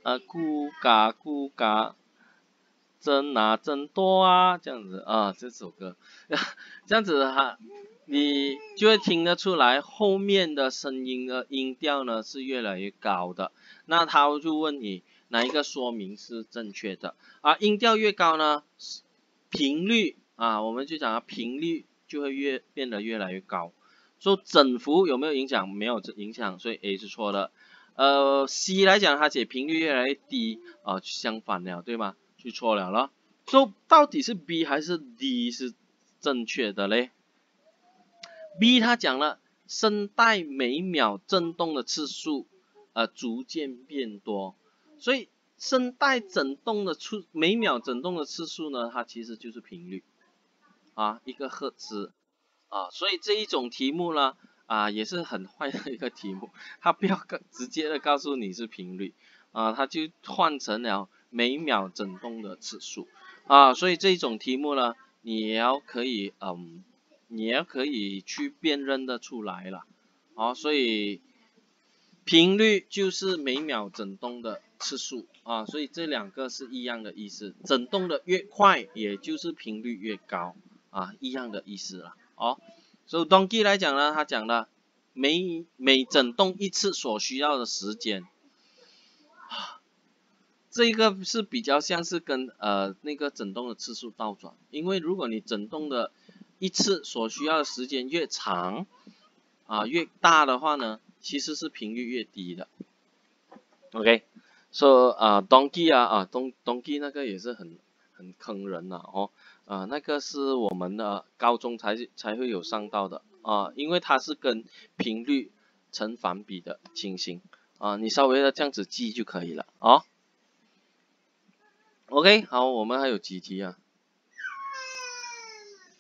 啊，咕嘎咕嘎，真啊真多啊，这样子啊，这首歌，这样子哈。你就会听得出来，后面的声音的音调呢是越来越高的。那他就问你哪一个说明是正确的啊？音调越高呢，频率啊，我们就讲啊频率就会越变得越来越高。说振幅有没有影响？没有影响，所以 A 是错的。呃，C 来讲，它写频率越来越低啊，相反了，对吗？就错了了。说到底是 B 还是 D 是正确的嘞？B 它讲了，声带每秒振动的次数，呃，逐渐变多，所以声带振动的次每秒振动的次数呢，它其实就是频率，啊，一个赫兹，啊，所以这一种题目呢，啊，也是很坏的一个题目，它不要直接的告诉你是频率，啊，它就换成了每秒振动的次数，啊，所以这种题目呢，你也要可以，嗯。你也可以去辨认的出来了，好，所以频率就是每秒振动的次数啊，所以这两个是一样的意思，振动的越快，也就是频率越高啊，一样的意思了，哦，所以 Donkey 来讲呢，他讲了每每振动一次所需要的时间，这个是比较像是跟呃那个振动的次数倒转，因为如果你振动的一次所需要的时间越长，啊越大的话呢，其实是频率越低的。OK，说啊，Donkey 啊啊，Don Donkey 那个也是很很坑人的哦，啊那个是我们的高中才才会有上到的啊，因为它是跟频率成反比的情形啊，你稍微的这样子记就可以了啊。OK，好，我们还有几题啊？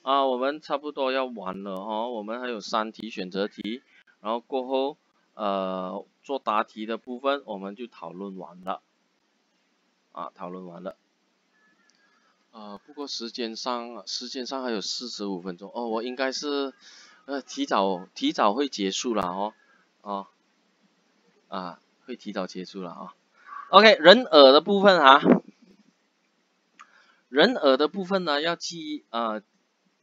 啊，我们差不多要完了哈，我们还有三题选择题，然后过后呃做答题的部分我们就讨论完了，啊，讨论完了，啊，不过时间上时间上还有四十五分钟哦，我应该是呃提早提早会结束了哦，哦，啊会提早结束了啊，OK 人耳的部分哈，人耳的部分呢要记啊。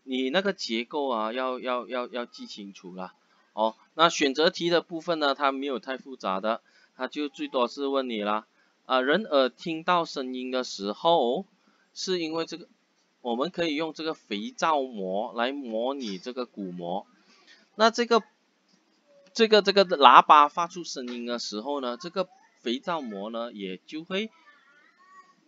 你那个结构啊，要要要要记清楚了，哦，那选择题的部分呢，它没有太复杂的，它就最多是问你啦，啊，人耳听到声音的时候，是因为这个，我们可以用这个肥皂膜来模拟这个鼓膜，那这个这个这个喇叭发出声音的时候呢，这个肥皂膜呢也就会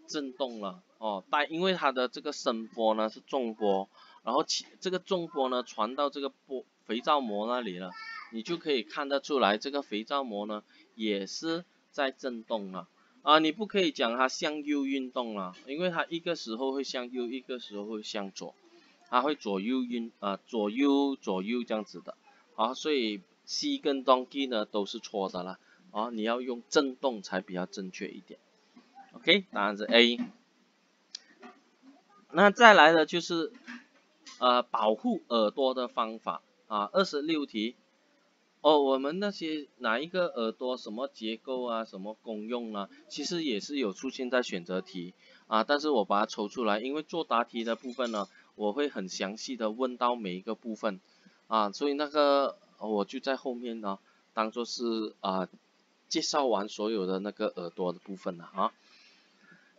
震动了，哦，但因为它的这个声波呢是重波。然后其这个重波呢传到这个波肥皂膜那里了，你就可以看得出来，这个肥皂膜呢也是在震动了啊！你不可以讲它向右运动了，因为它一个时候会向右，一个时候会向左，它会左右运啊左右左右这样子的啊，所以 C 跟 Donkey 呢都是错的了哦，你要用震动才比较正确一点。OK，答案是 A。那再来的就是呃保护耳朵的方法啊，二十六题。哦，我们那些哪一个耳朵什么结构啊，什么功用啊，其实也是有出现在选择题啊，但是我把它抽出来，因为做答题的部分呢，我会很详细的问到每一个部分啊，所以那个我就在后面呢，当做是啊介绍完所有的那个耳朵的部分了啊。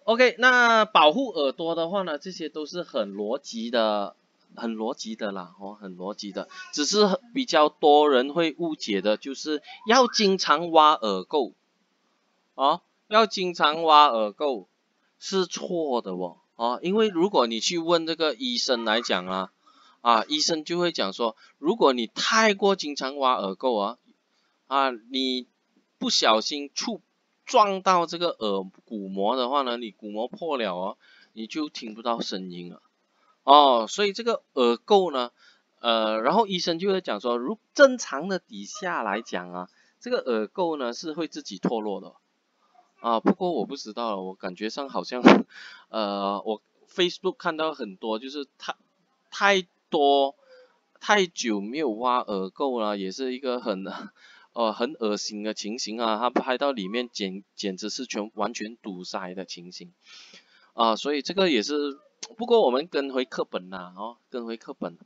OK，那保护耳朵的话呢，这些都是很逻辑的。很逻辑的啦，哦，很逻辑的，只是比较多人会误解的，就是要经常挖耳垢，啊，要经常挖耳垢是错的哦，啊，因为如果你去问这个医生来讲啊，啊，医生就会讲说，如果你太过经常挖耳垢啊，啊，你不小心触撞到这个耳鼓膜的话呢，你鼓膜破了哦，你就听不到声音了。哦，所以这个耳垢呢，呃，然后医生就会讲说，如正常的底下来讲啊，这个耳垢呢是会自己脱落的，啊，不过我不知道，我感觉上好像，呃，我 Facebook 看到很多就是太太多太久没有挖耳垢了，也是一个很呃 很恶心的情形啊，他拍到里面简简直是全完全堵塞的情形，啊，所以这个也是。不过我们跟回课本呐，哦，跟回课本，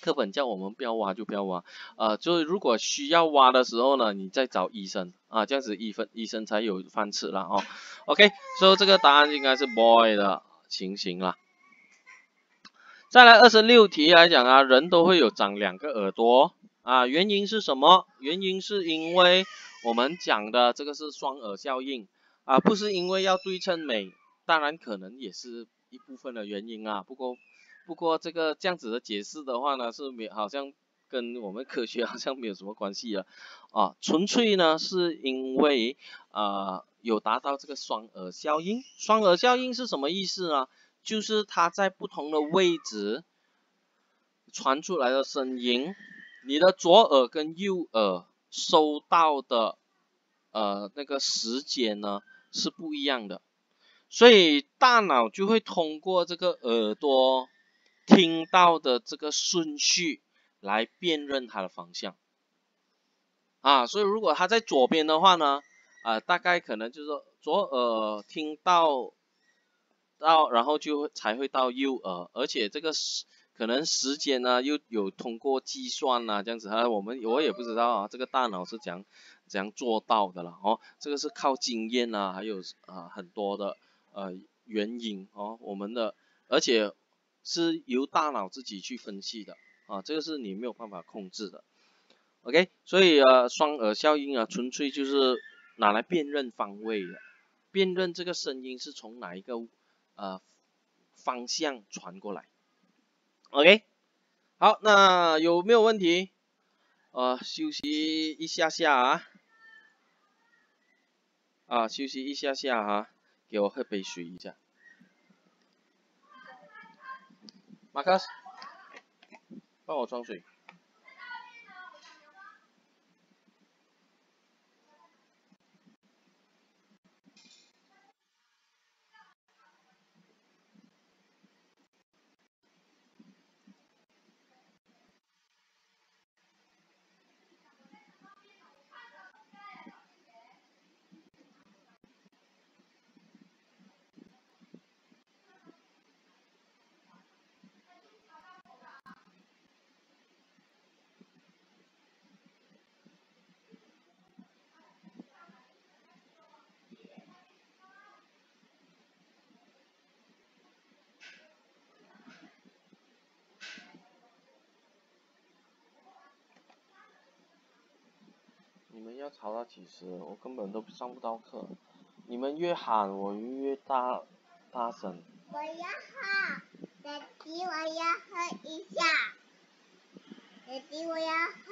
课本叫我们不要挖就不要挖，呃，就是如果需要挖的时候呢，你再找医生啊，这样子医生医生才有饭吃了哦。OK，所以这个答案应该是 boy 的情形了。再来二十六题来讲啊，人都会有长两个耳朵啊，原因是什么？原因是因为我们讲的这个是双耳效应啊，不是因为要对称美，当然可能也是。一部分的原因啊，不过不过这个这样子的解释的话呢，是没好像跟我们科学好像没有什么关系了啊，纯粹呢是因为啊有达到这个双耳效应。双耳效应是什么意思呢？就是它在不同的位置传出来的声音，你的左耳跟右耳收到的呃那个时间呢是不一样的。所以大脑就会通过这个耳朵听到的这个顺序来辨认它的方向。啊，所以如果它在左边的话呢，啊，大概可能就是说左耳听到到，然后就会才会到右耳，而且这个时可能时间呢又有通过计算呐这样子。啊，我们我也不知道啊，这个大脑是怎样怎样做到的了哦，这个是靠经验啊，还有啊很多的。呃，原因哦，我们的，而且是由大脑自己去分析的啊，这个是你没有办法控制的，OK，所以呃，双耳效应啊，纯粹就是拿来辨认方位的，辨认这个声音是从哪一个呃方向传过来，OK，好，那有没有问题？呃，休息一下下啊，啊，休息一下下哈。给我喝杯水一下，马克思，帮我装水。你们要吵到几时？我根本都上不到课。你们越喊，我越大大声。我要喝，daddy，我要喝一下。daddy，我要喝。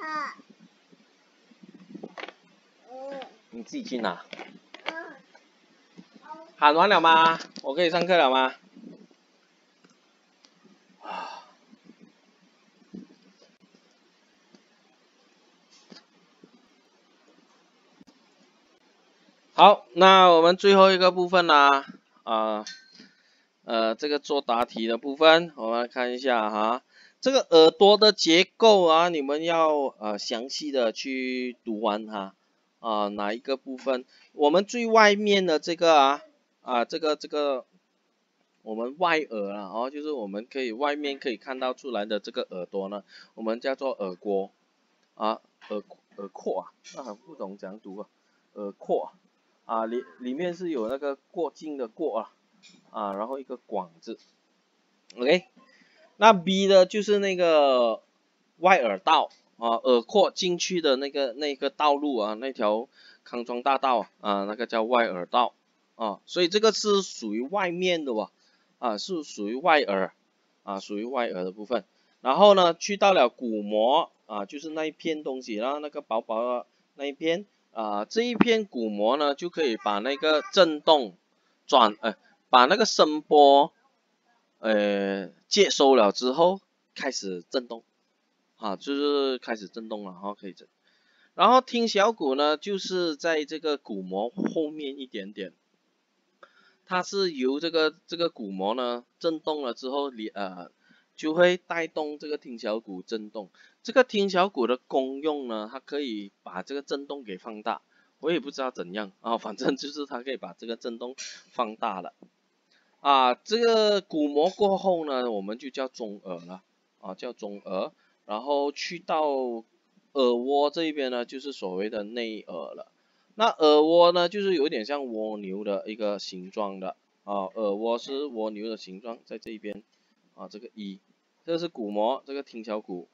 嗯。你自己去拿。喊完了吗？我可以上课了吗？好，那我们最后一个部分呢，啊，呃，这个做答题的部分，我们来看一下哈，这个耳朵的结构啊，你们要呃详细的去读完它，啊，哪一个部分？我们最外面的这个啊，啊，这个这个，我们外耳啊，哦，就是我们可以外面可以看到出来的这个耳朵呢，我们叫做耳郭，啊，耳耳廓啊，那很不懂怎样读啊，耳廓。啊，啊里里面是有那个过境的过啊，啊，然后一个广字，OK，那 B 的就是那个外耳道啊，耳廓进去的那个那个道路啊，那条康庄大道啊，那个叫外耳道啊，所以这个是属于外面的哇，啊，是属于外耳啊，属于外耳的部分。然后呢，去到了鼓膜啊，就是那一片东西然后，那个薄薄的那一片。啊，这一片鼓膜呢，就可以把那个振动转，呃，把那个声波，呃，接收了之后开始振动，啊，就是开始振动了，然后，可以振。然后听小鼓呢，就是在这个鼓膜后面一点点，它是由这个这个鼓膜呢振动了之后，你呃。就会带动这个听小骨振动。这个听小骨的功用呢，它可以把这个振动给放大。我也不知道怎样啊，反正就是它可以把这个振动放大了。啊，这个鼓膜过后呢，我们就叫中耳了啊，叫中耳。然后去到耳蜗这一边呢，就是所谓的内耳了。那耳蜗呢，就是有点像蜗牛的一个形状的啊，耳蜗是蜗牛的形状，在这边。啊，这个一，这个是鼓膜，这个听小骨，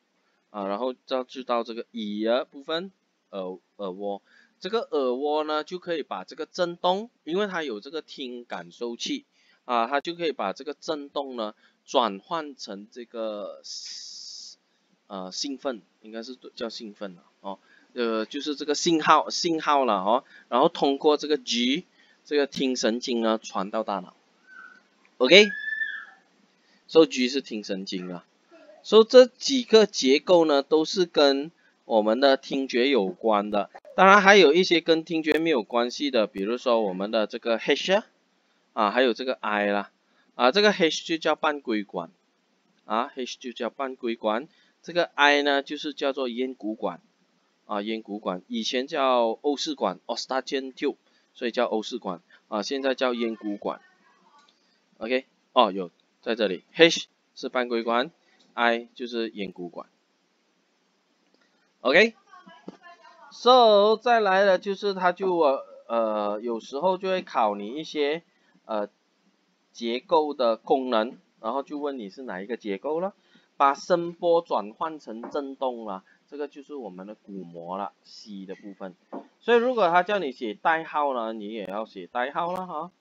啊，然后再知道这个耳部分，耳耳蜗，这个耳蜗呢就可以把这个振动，因为它有这个听感受器，啊，它就可以把这个振动呢转换成这个，呃，兴奋，应该是叫兴奋了，哦，呃，就是这个信号信号了，哦，然后通过这个 G 这个听神经呢传到大脑，OK。收局是听神经啊，所以这几个结构呢都是跟我们的听觉有关的，当然还有一些跟听觉没有关系的，比如说我们的这个 H 啊，还有这个 I 啦，啊这个 H 就叫半规管，啊 H 就叫半规管，这个 I 呢就是叫做咽鼓管，啊咽鼓管，以前叫欧式管 Ostagen tube，所以叫欧式管，啊现在叫咽鼓管，OK，哦有。在这里，H 是半规管，I 就是咽鼓管。OK，So 再来了就是它就呃有时候就会考你一些呃结构的功能，然后就问你是哪一个结构了，把声波转换成振动了，这个就是我们的鼓膜了，C 的部分。所以如果他叫你写代号呢，你也要写代号了哈，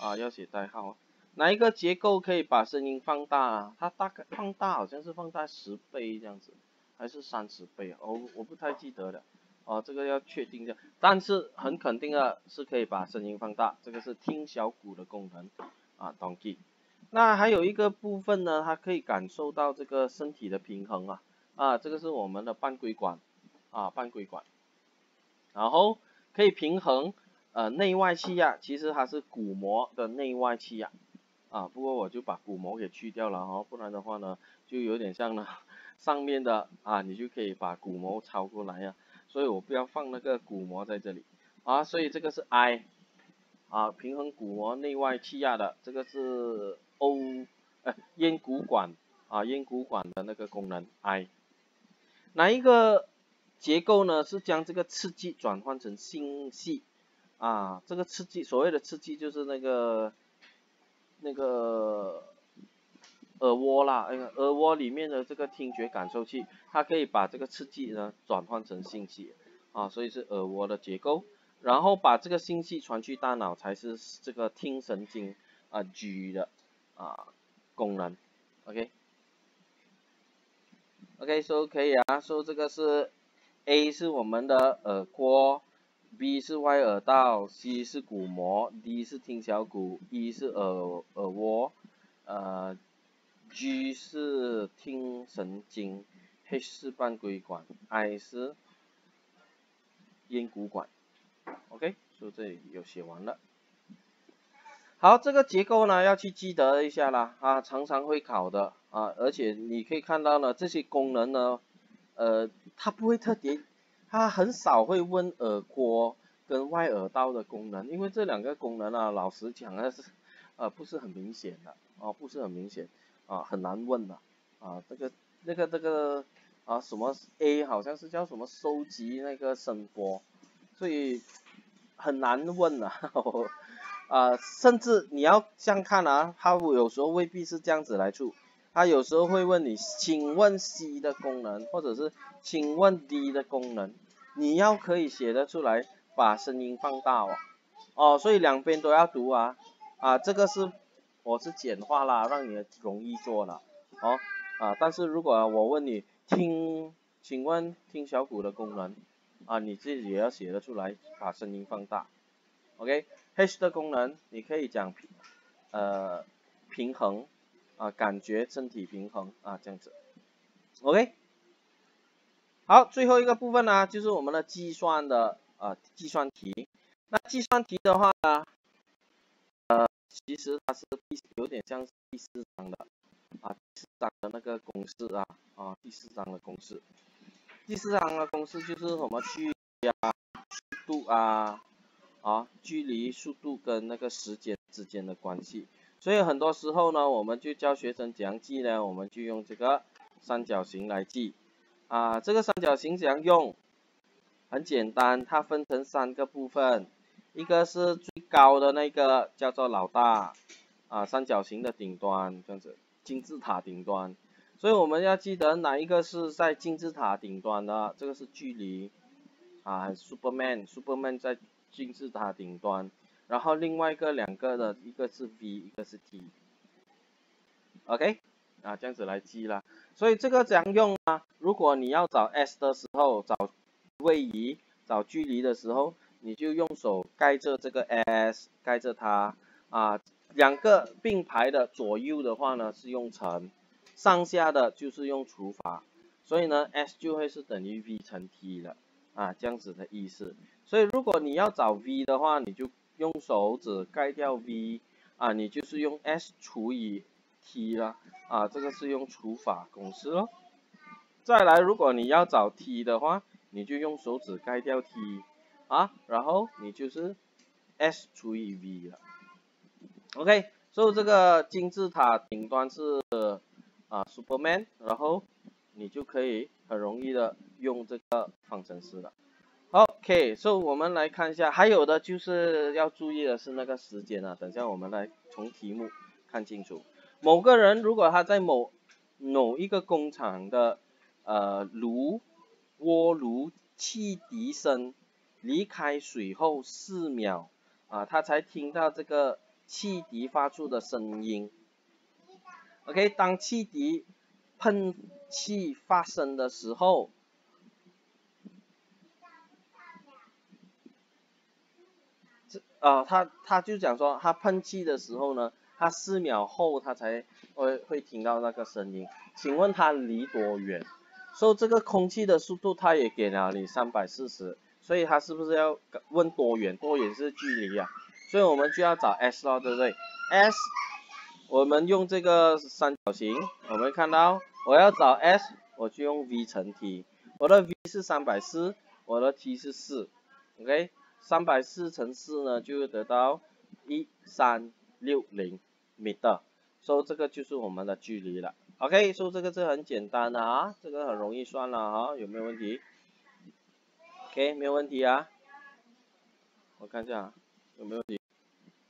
啊要写代号。哪一个结构可以把声音放大啊？它大概放大好像是放大十倍这样子，还是三十倍啊？我我不太记得了，哦，这个要确定一下。但是很肯定的是可以把声音放大，这个是听小骨的功能啊，懂记。那还有一个部分呢，它可以感受到这个身体的平衡啊，啊，这个是我们的半规管啊，半规管，然后可以平衡呃内外气压，其实它是鼓膜的内外气压。啊，不过我就把鼓膜给去掉了哈，不然的话呢，就有点像呢上面的啊，你就可以把鼓膜抄过来呀，所以我不要放那个鼓膜在这里啊，所以这个是 I 啊，平衡鼓膜内外气压的，这个是 O，呃，咽鼓管啊，咽鼓管的那个功能 I，哪一个结构呢？是将这个刺激转换成信息啊，这个刺激所谓的刺激就是那个。那个耳蜗啦，耳蜗里面的这个听觉感受器，它可以把这个刺激呢转换成信息啊，所以是耳蜗的结构，然后把这个信息传去大脑才是这个听神经啊 G 的啊功能，OK，OK 说可以啊，说这个是 A 是我们的耳廓。B 是外耳道，C 是鼓膜，D 是听小骨，E 是耳耳蜗，呃，G 是听神经，H 是半规管，I 是咽鼓管，OK。就这里有写完了。好，这个结构呢要去记得一下啦，啊，常常会考的啊，而且你可以看到呢，这些功能呢，呃，它不会特别，它很少会问耳郭跟外耳道的功能，因为这两个功能啊，老实讲啊是，呃，不是很明显的，啊，不是很明显，啊，很难问的，啊，这个那个这个啊什么 A 好像是叫什么收集那个声波，所以很难问啊。啊，甚至你要这样看啊，它有时候未必是这样子来出，它有时候会问你，请问 C 的功能，或者是请问 D 的功能，你要可以写得出来，把声音放大哦，哦，所以两边都要读啊，啊，这个是我是简化啦，让你容易做了，哦，啊，但是如果我问你听，请问听小鼓的功能，啊，你自己也要写得出来，把声音放大，OK。H 的功能，你可以讲平，呃，平衡，啊，感觉身体平衡啊，这样子，OK，好，最后一个部分呢，就是我们的计算的啊计算题。那计算题的话呢，呃，其实它是有点像第四章的啊，第四章的那个公式啊啊，第四章的公式，第四章的公式就是什么距离啊，速度啊。啊，距离、速度跟那个时间之间的关系，所以很多时候呢，我们就教学生怎样记呢？我们就用这个三角形来记。啊，这个三角形怎样用？很简单，它分成三个部分，一个是最高的那个叫做老大，啊，三角形的顶端这样子，金字塔顶端。所以我们要记得哪一个是在金字塔顶端的，这个是距离，啊，Superman，Superman 在。金字塔顶端，然后另外一个两个的，一个是 V，一个是 T，OK，啊这样子来记啦。所以这个怎样用啊？如果你要找 S 的时候，找位移、找距离的时候，你就用手盖着这个 S，盖着它啊。两个并排的左右的话呢是用乘，上下的就是用除法，所以呢 S 就会是等于 V 乘 T 了啊，这样子的意思。所以如果你要找 v 的话，你就用手指盖掉 v，啊，你就是用 s 除以 t 了，啊，这个是用除法公式咯。再来，如果你要找 t 的话，你就用手指盖掉 t，啊，然后你就是 s 除以 v 了。OK，所以这个金字塔顶端是啊 Superman，然后你就可以很容易的用这个方程式了。OK，所以我们来看一下，还有的就是要注意的是那个时间啊。等下我们来从题目看清楚。某个人如果他在某某一个工厂的呃炉锅炉汽笛声离开水后四秒啊，他才听到这个汽笛发出的声音。OK，当汽笛喷气发生的时候。啊，他他就讲说，他喷气的时候呢，他四秒后他才会会听到那个声音。请问他离多远？所以这个空气的速度他也给了你三百四十，所以他是不是要问多远？多远是距离啊？所以我们就要找 s 咯，对不对？s 我们用这个三角形，我们看到我要找 s，我就用 v 乘 t，我的 v 是三百四，我的 t 是四，OK。三百四乘四呢，就会得到一三六零米的，所以这个就是我们的距离了。OK，所以这个是很简单的啊，这个很容易算了啊，有没有问题？OK，没有问题啊。我看一下有没有问题，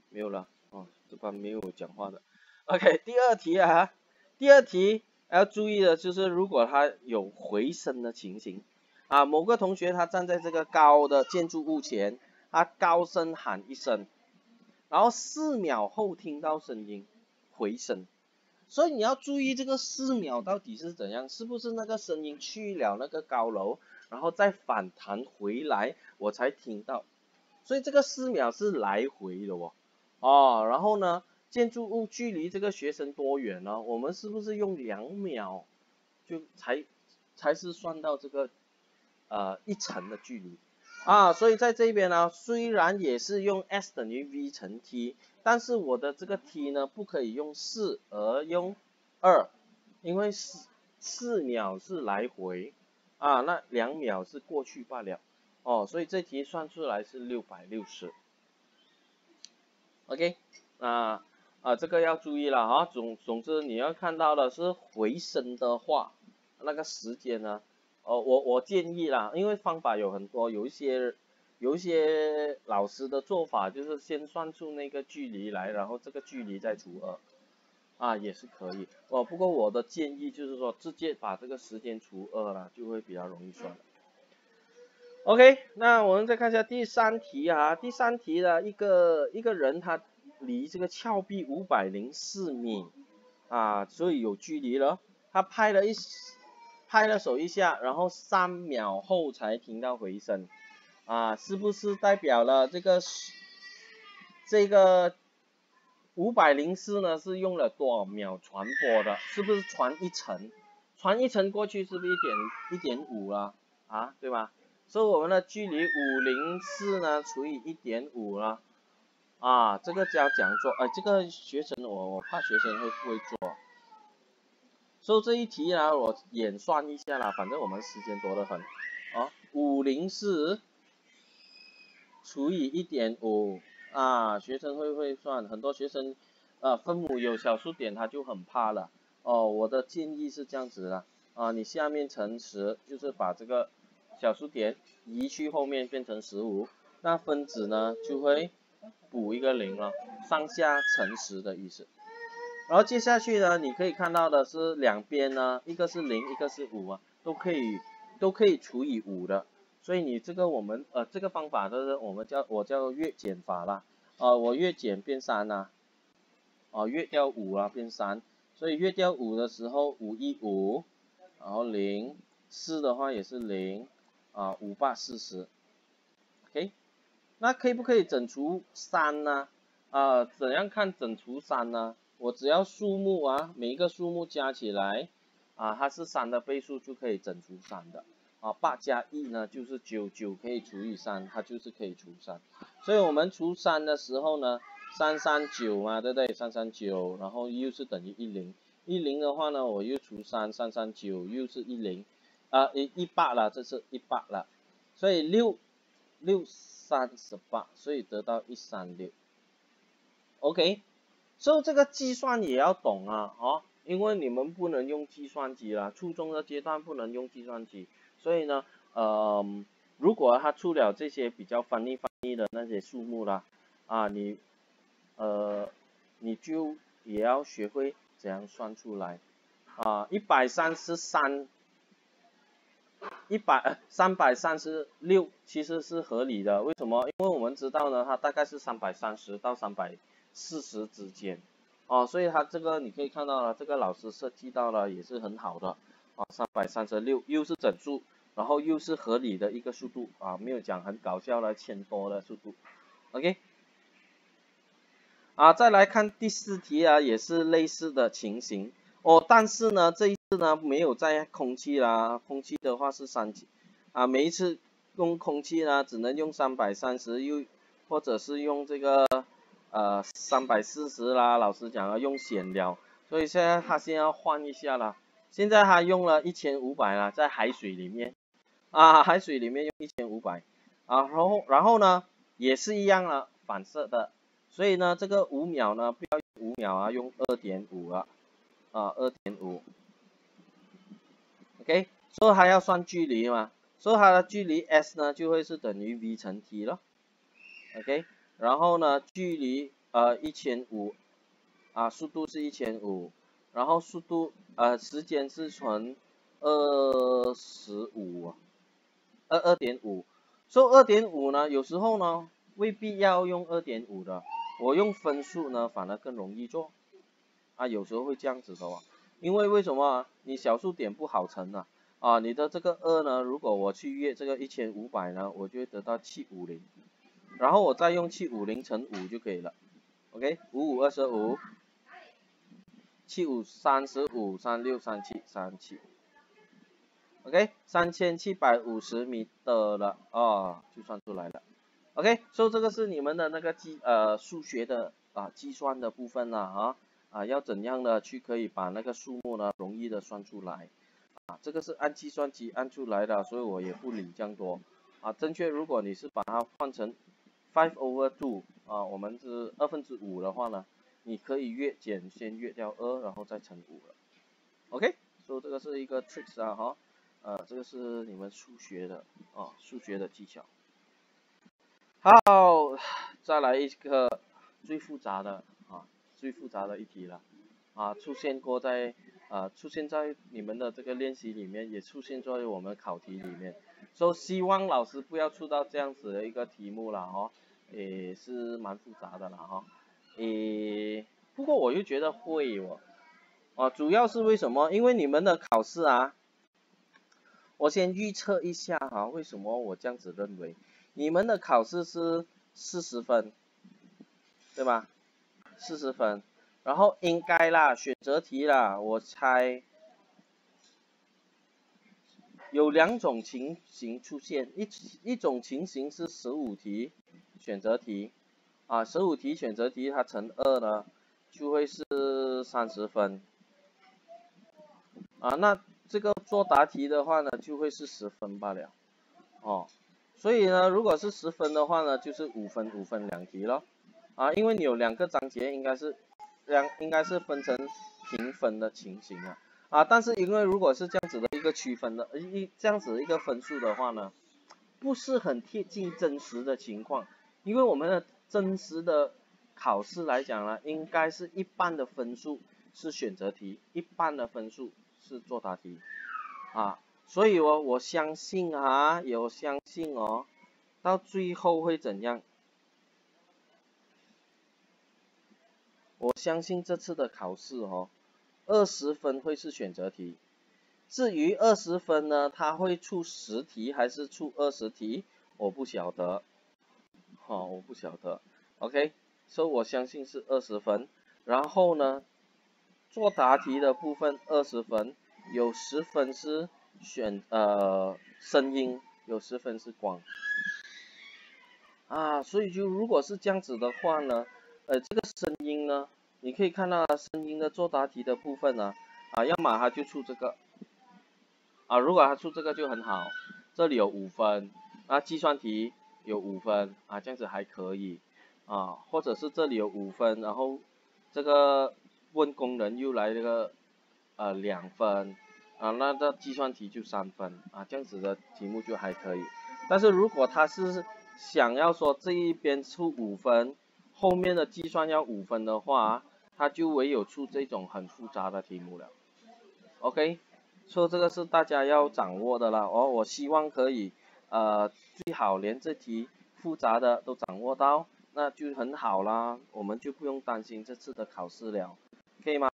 没有了哦，这边没有讲话的。OK，第二题啊，第二题要注意的就是如果它有回声的情形。啊，某个同学他站在这个高的建筑物前，他高声喊一声，然后四秒后听到声音回声，所以你要注意这个四秒到底是怎样，是不是那个声音去了那个高楼，然后再反弹回来我才听到，所以这个四秒是来回的哦，哦，然后呢，建筑物距离这个学生多远呢？我们是不是用两秒就才才是算到这个？呃，一层的距离，啊，所以在这边呢，虽然也是用 s 等于 v 乘 t，但是我的这个 t 呢不可以用四而用二，因为四四秒是来回啊，那两秒是过去罢了哦，所以这题算出来是六百六十。OK，那啊这个要注意了啊，总总之你要看到的是回声的话，那个时间呢？哦，我我建议啦，因为方法有很多，有一些有一些老师的做法就是先算出那个距离来，然后这个距离再除二，啊也是可以。哦，不过我的建议就是说直接把这个时间除二了，就会比较容易算。OK，那我们再看一下第三题啊，第三题的一个一个人他离这个峭壁五百零四米啊，所以有距离了，他拍了一。拍了手一下，然后三秒后才听到回声，啊，是不是代表了这个这个五百零四呢？是用了多少秒传播的？是不是传一层？传一层过去是不是一点一点五了？啊，对吧？所以我们的距离五零四呢除以一点五了，啊，这个叫讲座，哎，这个学生我我怕学生会不会做。所以这一题呢，我演算一下啦，反正我们时间多得很，啊，五零四除以一点五啊，学生会会算？很多学生，啊，分母有小数点他就很怕了，哦，我的建议是这样子的，啊，你下面乘十，就是把这个小数点移去后面变成十五，那分子呢就会补一个零了，上下乘十的意思。然后接下去呢，你可以看到的是两边呢，一个是零，一个是五啊，都可以都可以除以五的，所以你这个我们呃这个方法就是我们叫我叫月减法啦，啊我月减变三呐，啊月掉五啊变三，所以月掉五的时候五一五，然后零四的话也是零啊五八四十，OK，那可以不可以整除三呢？啊怎样看整除三呢？我只要数目啊，每一个数目加起来啊，它是三的倍数就可以整除三的啊。八加一呢就是九，九可以除以三，它就是可以除三。所以我们除三的时候呢，三三九嘛，对不对？三三九，然后又是等于一零，一零的话呢，我又除三，三三九又是一零，啊一一八了，这是一八了。所以六六三十八，所以得到一三六。OK。所以这个计算也要懂啊，哦，因为你们不能用计算机了，初中的阶段不能用计算机，所以呢，呃，如果他出了这些比较翻译翻译的那些数目啦，啊，你，呃，你就也要学会怎样算出来，啊，一百三十三，一百三百三十六其实是合理的，为什么？因为我们知道呢，它大概是三百三十到三百。四十之间，哦，所以它这个你可以看到了，这个老师设计到了也是很好的，啊，三百三十六又是整数，然后又是合理的一个速度，啊，没有讲很搞笑的千多的速度，OK，啊，再来看第四题啊，也是类似的情形，哦，但是呢，这一次呢没有在空气啦，空气的话是三级，啊，每一次用空气呢只能用三百三十，又或者是用这个。呃，三百四十啦，老师讲了用显了，所以现在他先要换一下了。现在他用了一千五百了，在海水里面，啊，海水里面用一千五百，啊，然后然后呢，也是一样了，反射的，所以呢，这个五秒呢，不要五秒啊，用二点五啊，啊，二点五，OK，所以还要算距离嘛，所以它的距离 s 呢，就会是等于 v 乘 t 了，OK。然后呢，距离呃一千五，啊，速度是一千五，然后速度呃时间是乘二十五，二二点五，说二点五呢，有时候呢未必要用二点五的，我用分数呢反而更容易做，啊，有时候会这样子的哦，因为为什么？你小数点不好乘啊，啊，你的这个二呢，如果我去约这个一千五百呢，我就会得到七五零。然后我再用七五零乘五就可以了，OK，五五二十五，七五三十五，三六三七三七。OK，三千七百五十米的了。啊，就算出来了。OK，所以这个是你们的那个计呃数学的啊计算的部分了啊啊要怎样的去可以把那个数目呢容易的算出来。啊，这个是按计算机按出来的，所以我也不理这样多。啊。正确，如果你是把它换成 five over two 啊，我们是二分之五的话呢，你可以约减先约掉二，然后再乘五了。OK，所以这个是一个 tricks 啊哈，呃这个是你们数学的啊数学的技巧。好，再来一个最复杂的啊，最复杂的一题了啊，出现过在啊，出现在你们的这个练习里面，也出现在我们考题里面，所以希望老师不要出到这样子的一个题目了哦，也是蛮复杂的了哈，诶，不过我又觉得会哦，啊，主要是为什么？因为你们的考试啊，我先预测一下哈，为什么我这样子认为？你们的考试是四十分，对吧？四十分，然后应该啦，选择题啦，我猜有两种情形出现，一一种情形是十五题选择题，啊，十五题选择题它乘二呢，就会是三十分，啊，那这个作答题的话呢，就会是十分罢了，哦。所以呢，如果是十分的话呢，就是五分五分两题咯，啊，因为你有两个章节，应该是两应该是分成平分的情形啊，啊，但是因为如果是这样子的一个区分的一这样子一个分数的话呢，不是很贴近真实的情况，因为我们的真实的考试来讲呢，应该是一半的分数是选择题，一半的分数是作答题，啊。所以我，我相信啊，有相信哦，到最后会怎样？我相信这次的考试哦，二十分会是选择题。至于二十分呢，他会出十题还是出二十题，我不晓得。哦，我不晓得。OK，所以我相信是二十分。然后呢，作答题的部分二十分，有十分是。选呃声音有十分是光啊，所以就如果是这样子的话呢，呃这个声音呢，你可以看到声音的作答题的部分呢，啊要么它就出这个，啊如果它出这个就很好，这里有五分，那计算题有五分啊这样子还可以啊，或者是这里有五分，然后这个问工人又来这个呃两分。啊，那这计算题就三分啊，这样子的题目就还可以。但是如果他是想要说这一边出五分，后面的计算要五分的话，他就唯有出这种很复杂的题目了。OK，说这个是大家要掌握的了。哦，我希望可以呃最好连这题复杂的都掌握到，那就很好啦，我们就不用担心这次的考试了，可以吗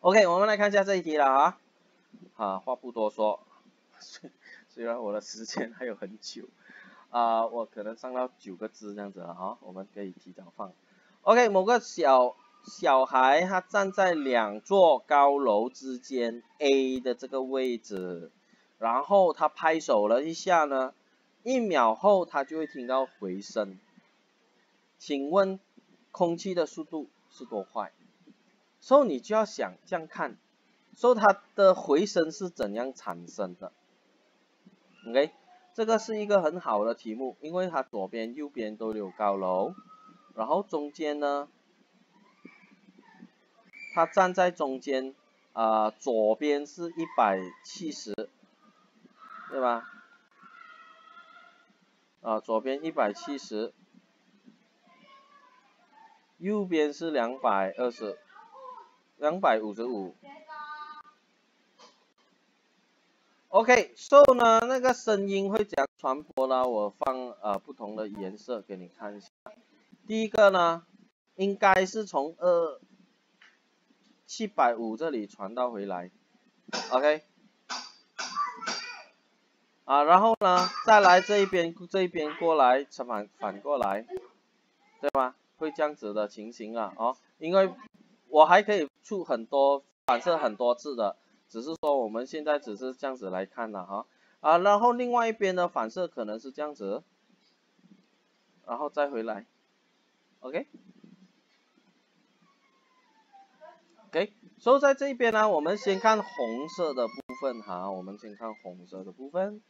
？OK，我们来看一下这一题了啊。啊，话不多说，虽虽然我的时间还有很久，啊，我可能上到九个字这样子了啊，我们可以提早放。OK，某个小小孩他站在两座高楼之间 A 的这个位置，然后他拍手了一下呢，一秒后他就会听到回声。请问空气的速度是多快？所以你就要想这样看。说它的回声是怎样产生的？OK，这个是一个很好的题目，因为它左边、右边都有高楼，然后中间呢，它站在中间，啊，左边是一百七十，对吧？啊，左边一百七十，右边是两百二十，两百五十五。OK，so 呢，那个声音会怎样传播呢？我放呃不同的颜色给你看一下。第一个呢，应该是从二七百五这里传到回来，OK。啊，然后呢，再来这一边这一边过来，反反过来，对吧？会这样子的情形啊，哦，因为我还可以出很多反射很多次的。只是说我们现在只是这样子来看的哈，啊，然后另外一边的反射可能是这样子，然后再回来，OK，OK，所以在这边呢，我们先看红色的部分哈，我们先看红色的部分。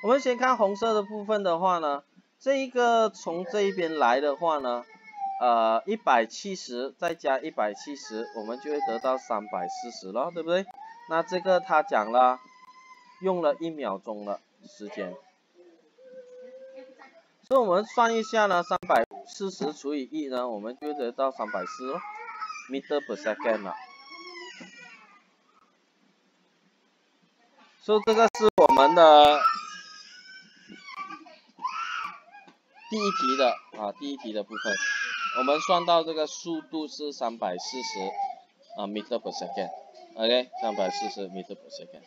我们先看红色的部分的话呢，这一个从这一边来的话呢，呃，一百七十再加一百七十，我们就会得到三百四十了，对不对？那这个他讲了，用了一秒钟的时间，所以我们算一下呢，三百四十除以一呢，我们就得到三百四咯，meter per second 了。所以这个是我们的。第一题的啊，第一题的部分，我们算到这个速度是三百四十啊 meter per second，OK，三百四十 meter per second。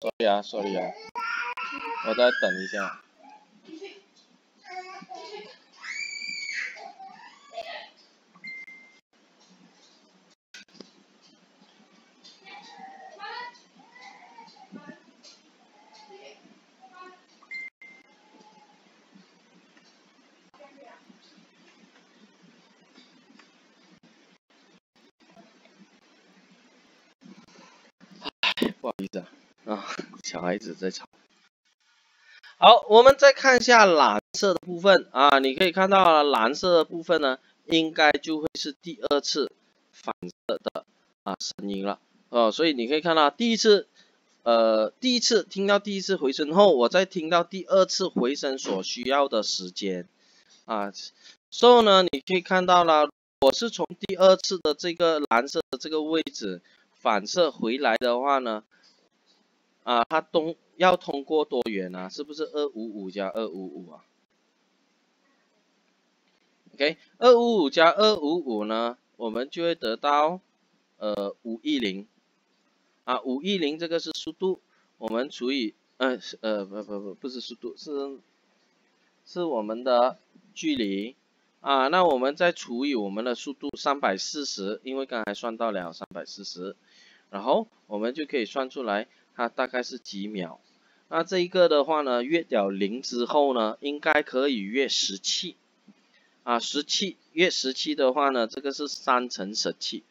sorry 啊，sorry 啊，我再等一下。不好意思啊，啊，小孩子在吵。好，我们再看一下蓝色的部分啊，你可以看到蓝色的部分呢，应该就会是第二次反射的啊声音了哦，所以你可以看到第一次，呃，第一次听到第一次回声后，我再听到第二次回声所需要的时间啊，所以呢，你可以看到了，我是从第二次的这个蓝色的这个位置。反射回来的话呢，啊，它通要通过多远啊？是不是二五五加二五五啊？OK，二五五加二五五呢，我们就会得到呃五一零啊，五一零这个是速度，我们除以呃呃不不不不是速度是是我们的距离啊，那我们再除以我们的速度三百四十，因为刚才算到了三百四十。然后我们就可以算出来，它大概是几秒。那这一个的话呢，约掉零之后呢，应该可以约十七。啊，十七约十七的话呢，这个是三乘十七。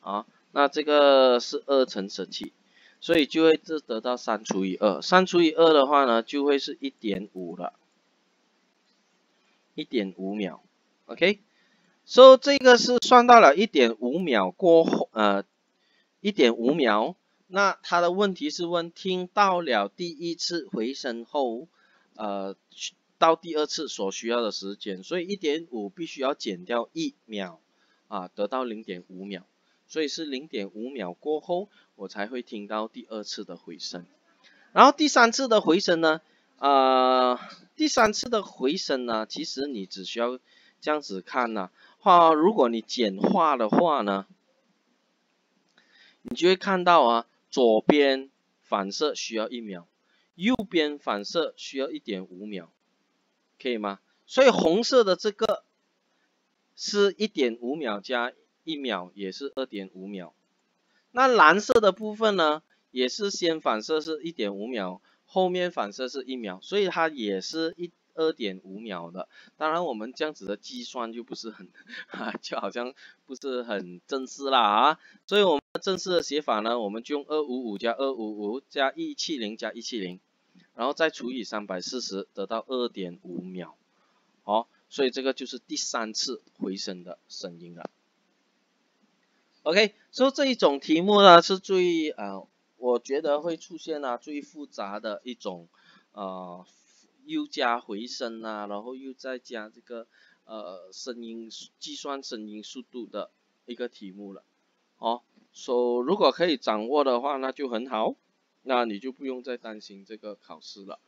啊，那这个是二乘十七，所以就会是得到三除以二。三除以二的话呢，就会是一点五了，一点五秒。OK，所以这个是算到了一点五秒过后，呃。一点五秒，那他的问题是问听到了第一次回声后，呃，到第二次所需要的时间，所以一点五必须要减掉一秒，啊，得到零点五秒，所以是零点五秒过后，我才会听到第二次的回声，然后第三次的回声呢，呃，第三次的回声呢，其实你只需要这样子看呢，话如果你简化的话呢。你就会看到啊，左边反射需要一秒，右边反射需要一点五秒，可以吗？所以红色的这个是一点五秒加一秒，也是二点五秒。那蓝色的部分呢，也是先反射是一点五秒，后面反射是一秒，所以它也是一。二点五秒的，当然我们这样子的计算就不是很，哈 就好像不是很正式啦啊，所以我们正式的写法呢，我们就用二五五加二五五加一七零加一七零，然后再除以三百四十，得到二点五秒，好，所以这个就是第三次回声的声音了。OK，所以这一种题目呢是最呃，我觉得会出现啊最复杂的一种呃。又加回声啊，然后又再加这个呃声音计算声音速度的一个题目了，哦，说如果可以掌握的话，那就很好，那你就不用再担心这个考试了，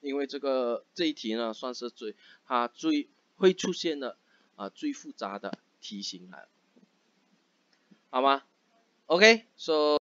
因为这个这一题呢算是最它最会出现的啊最复杂的题型了，好吗？OK，说。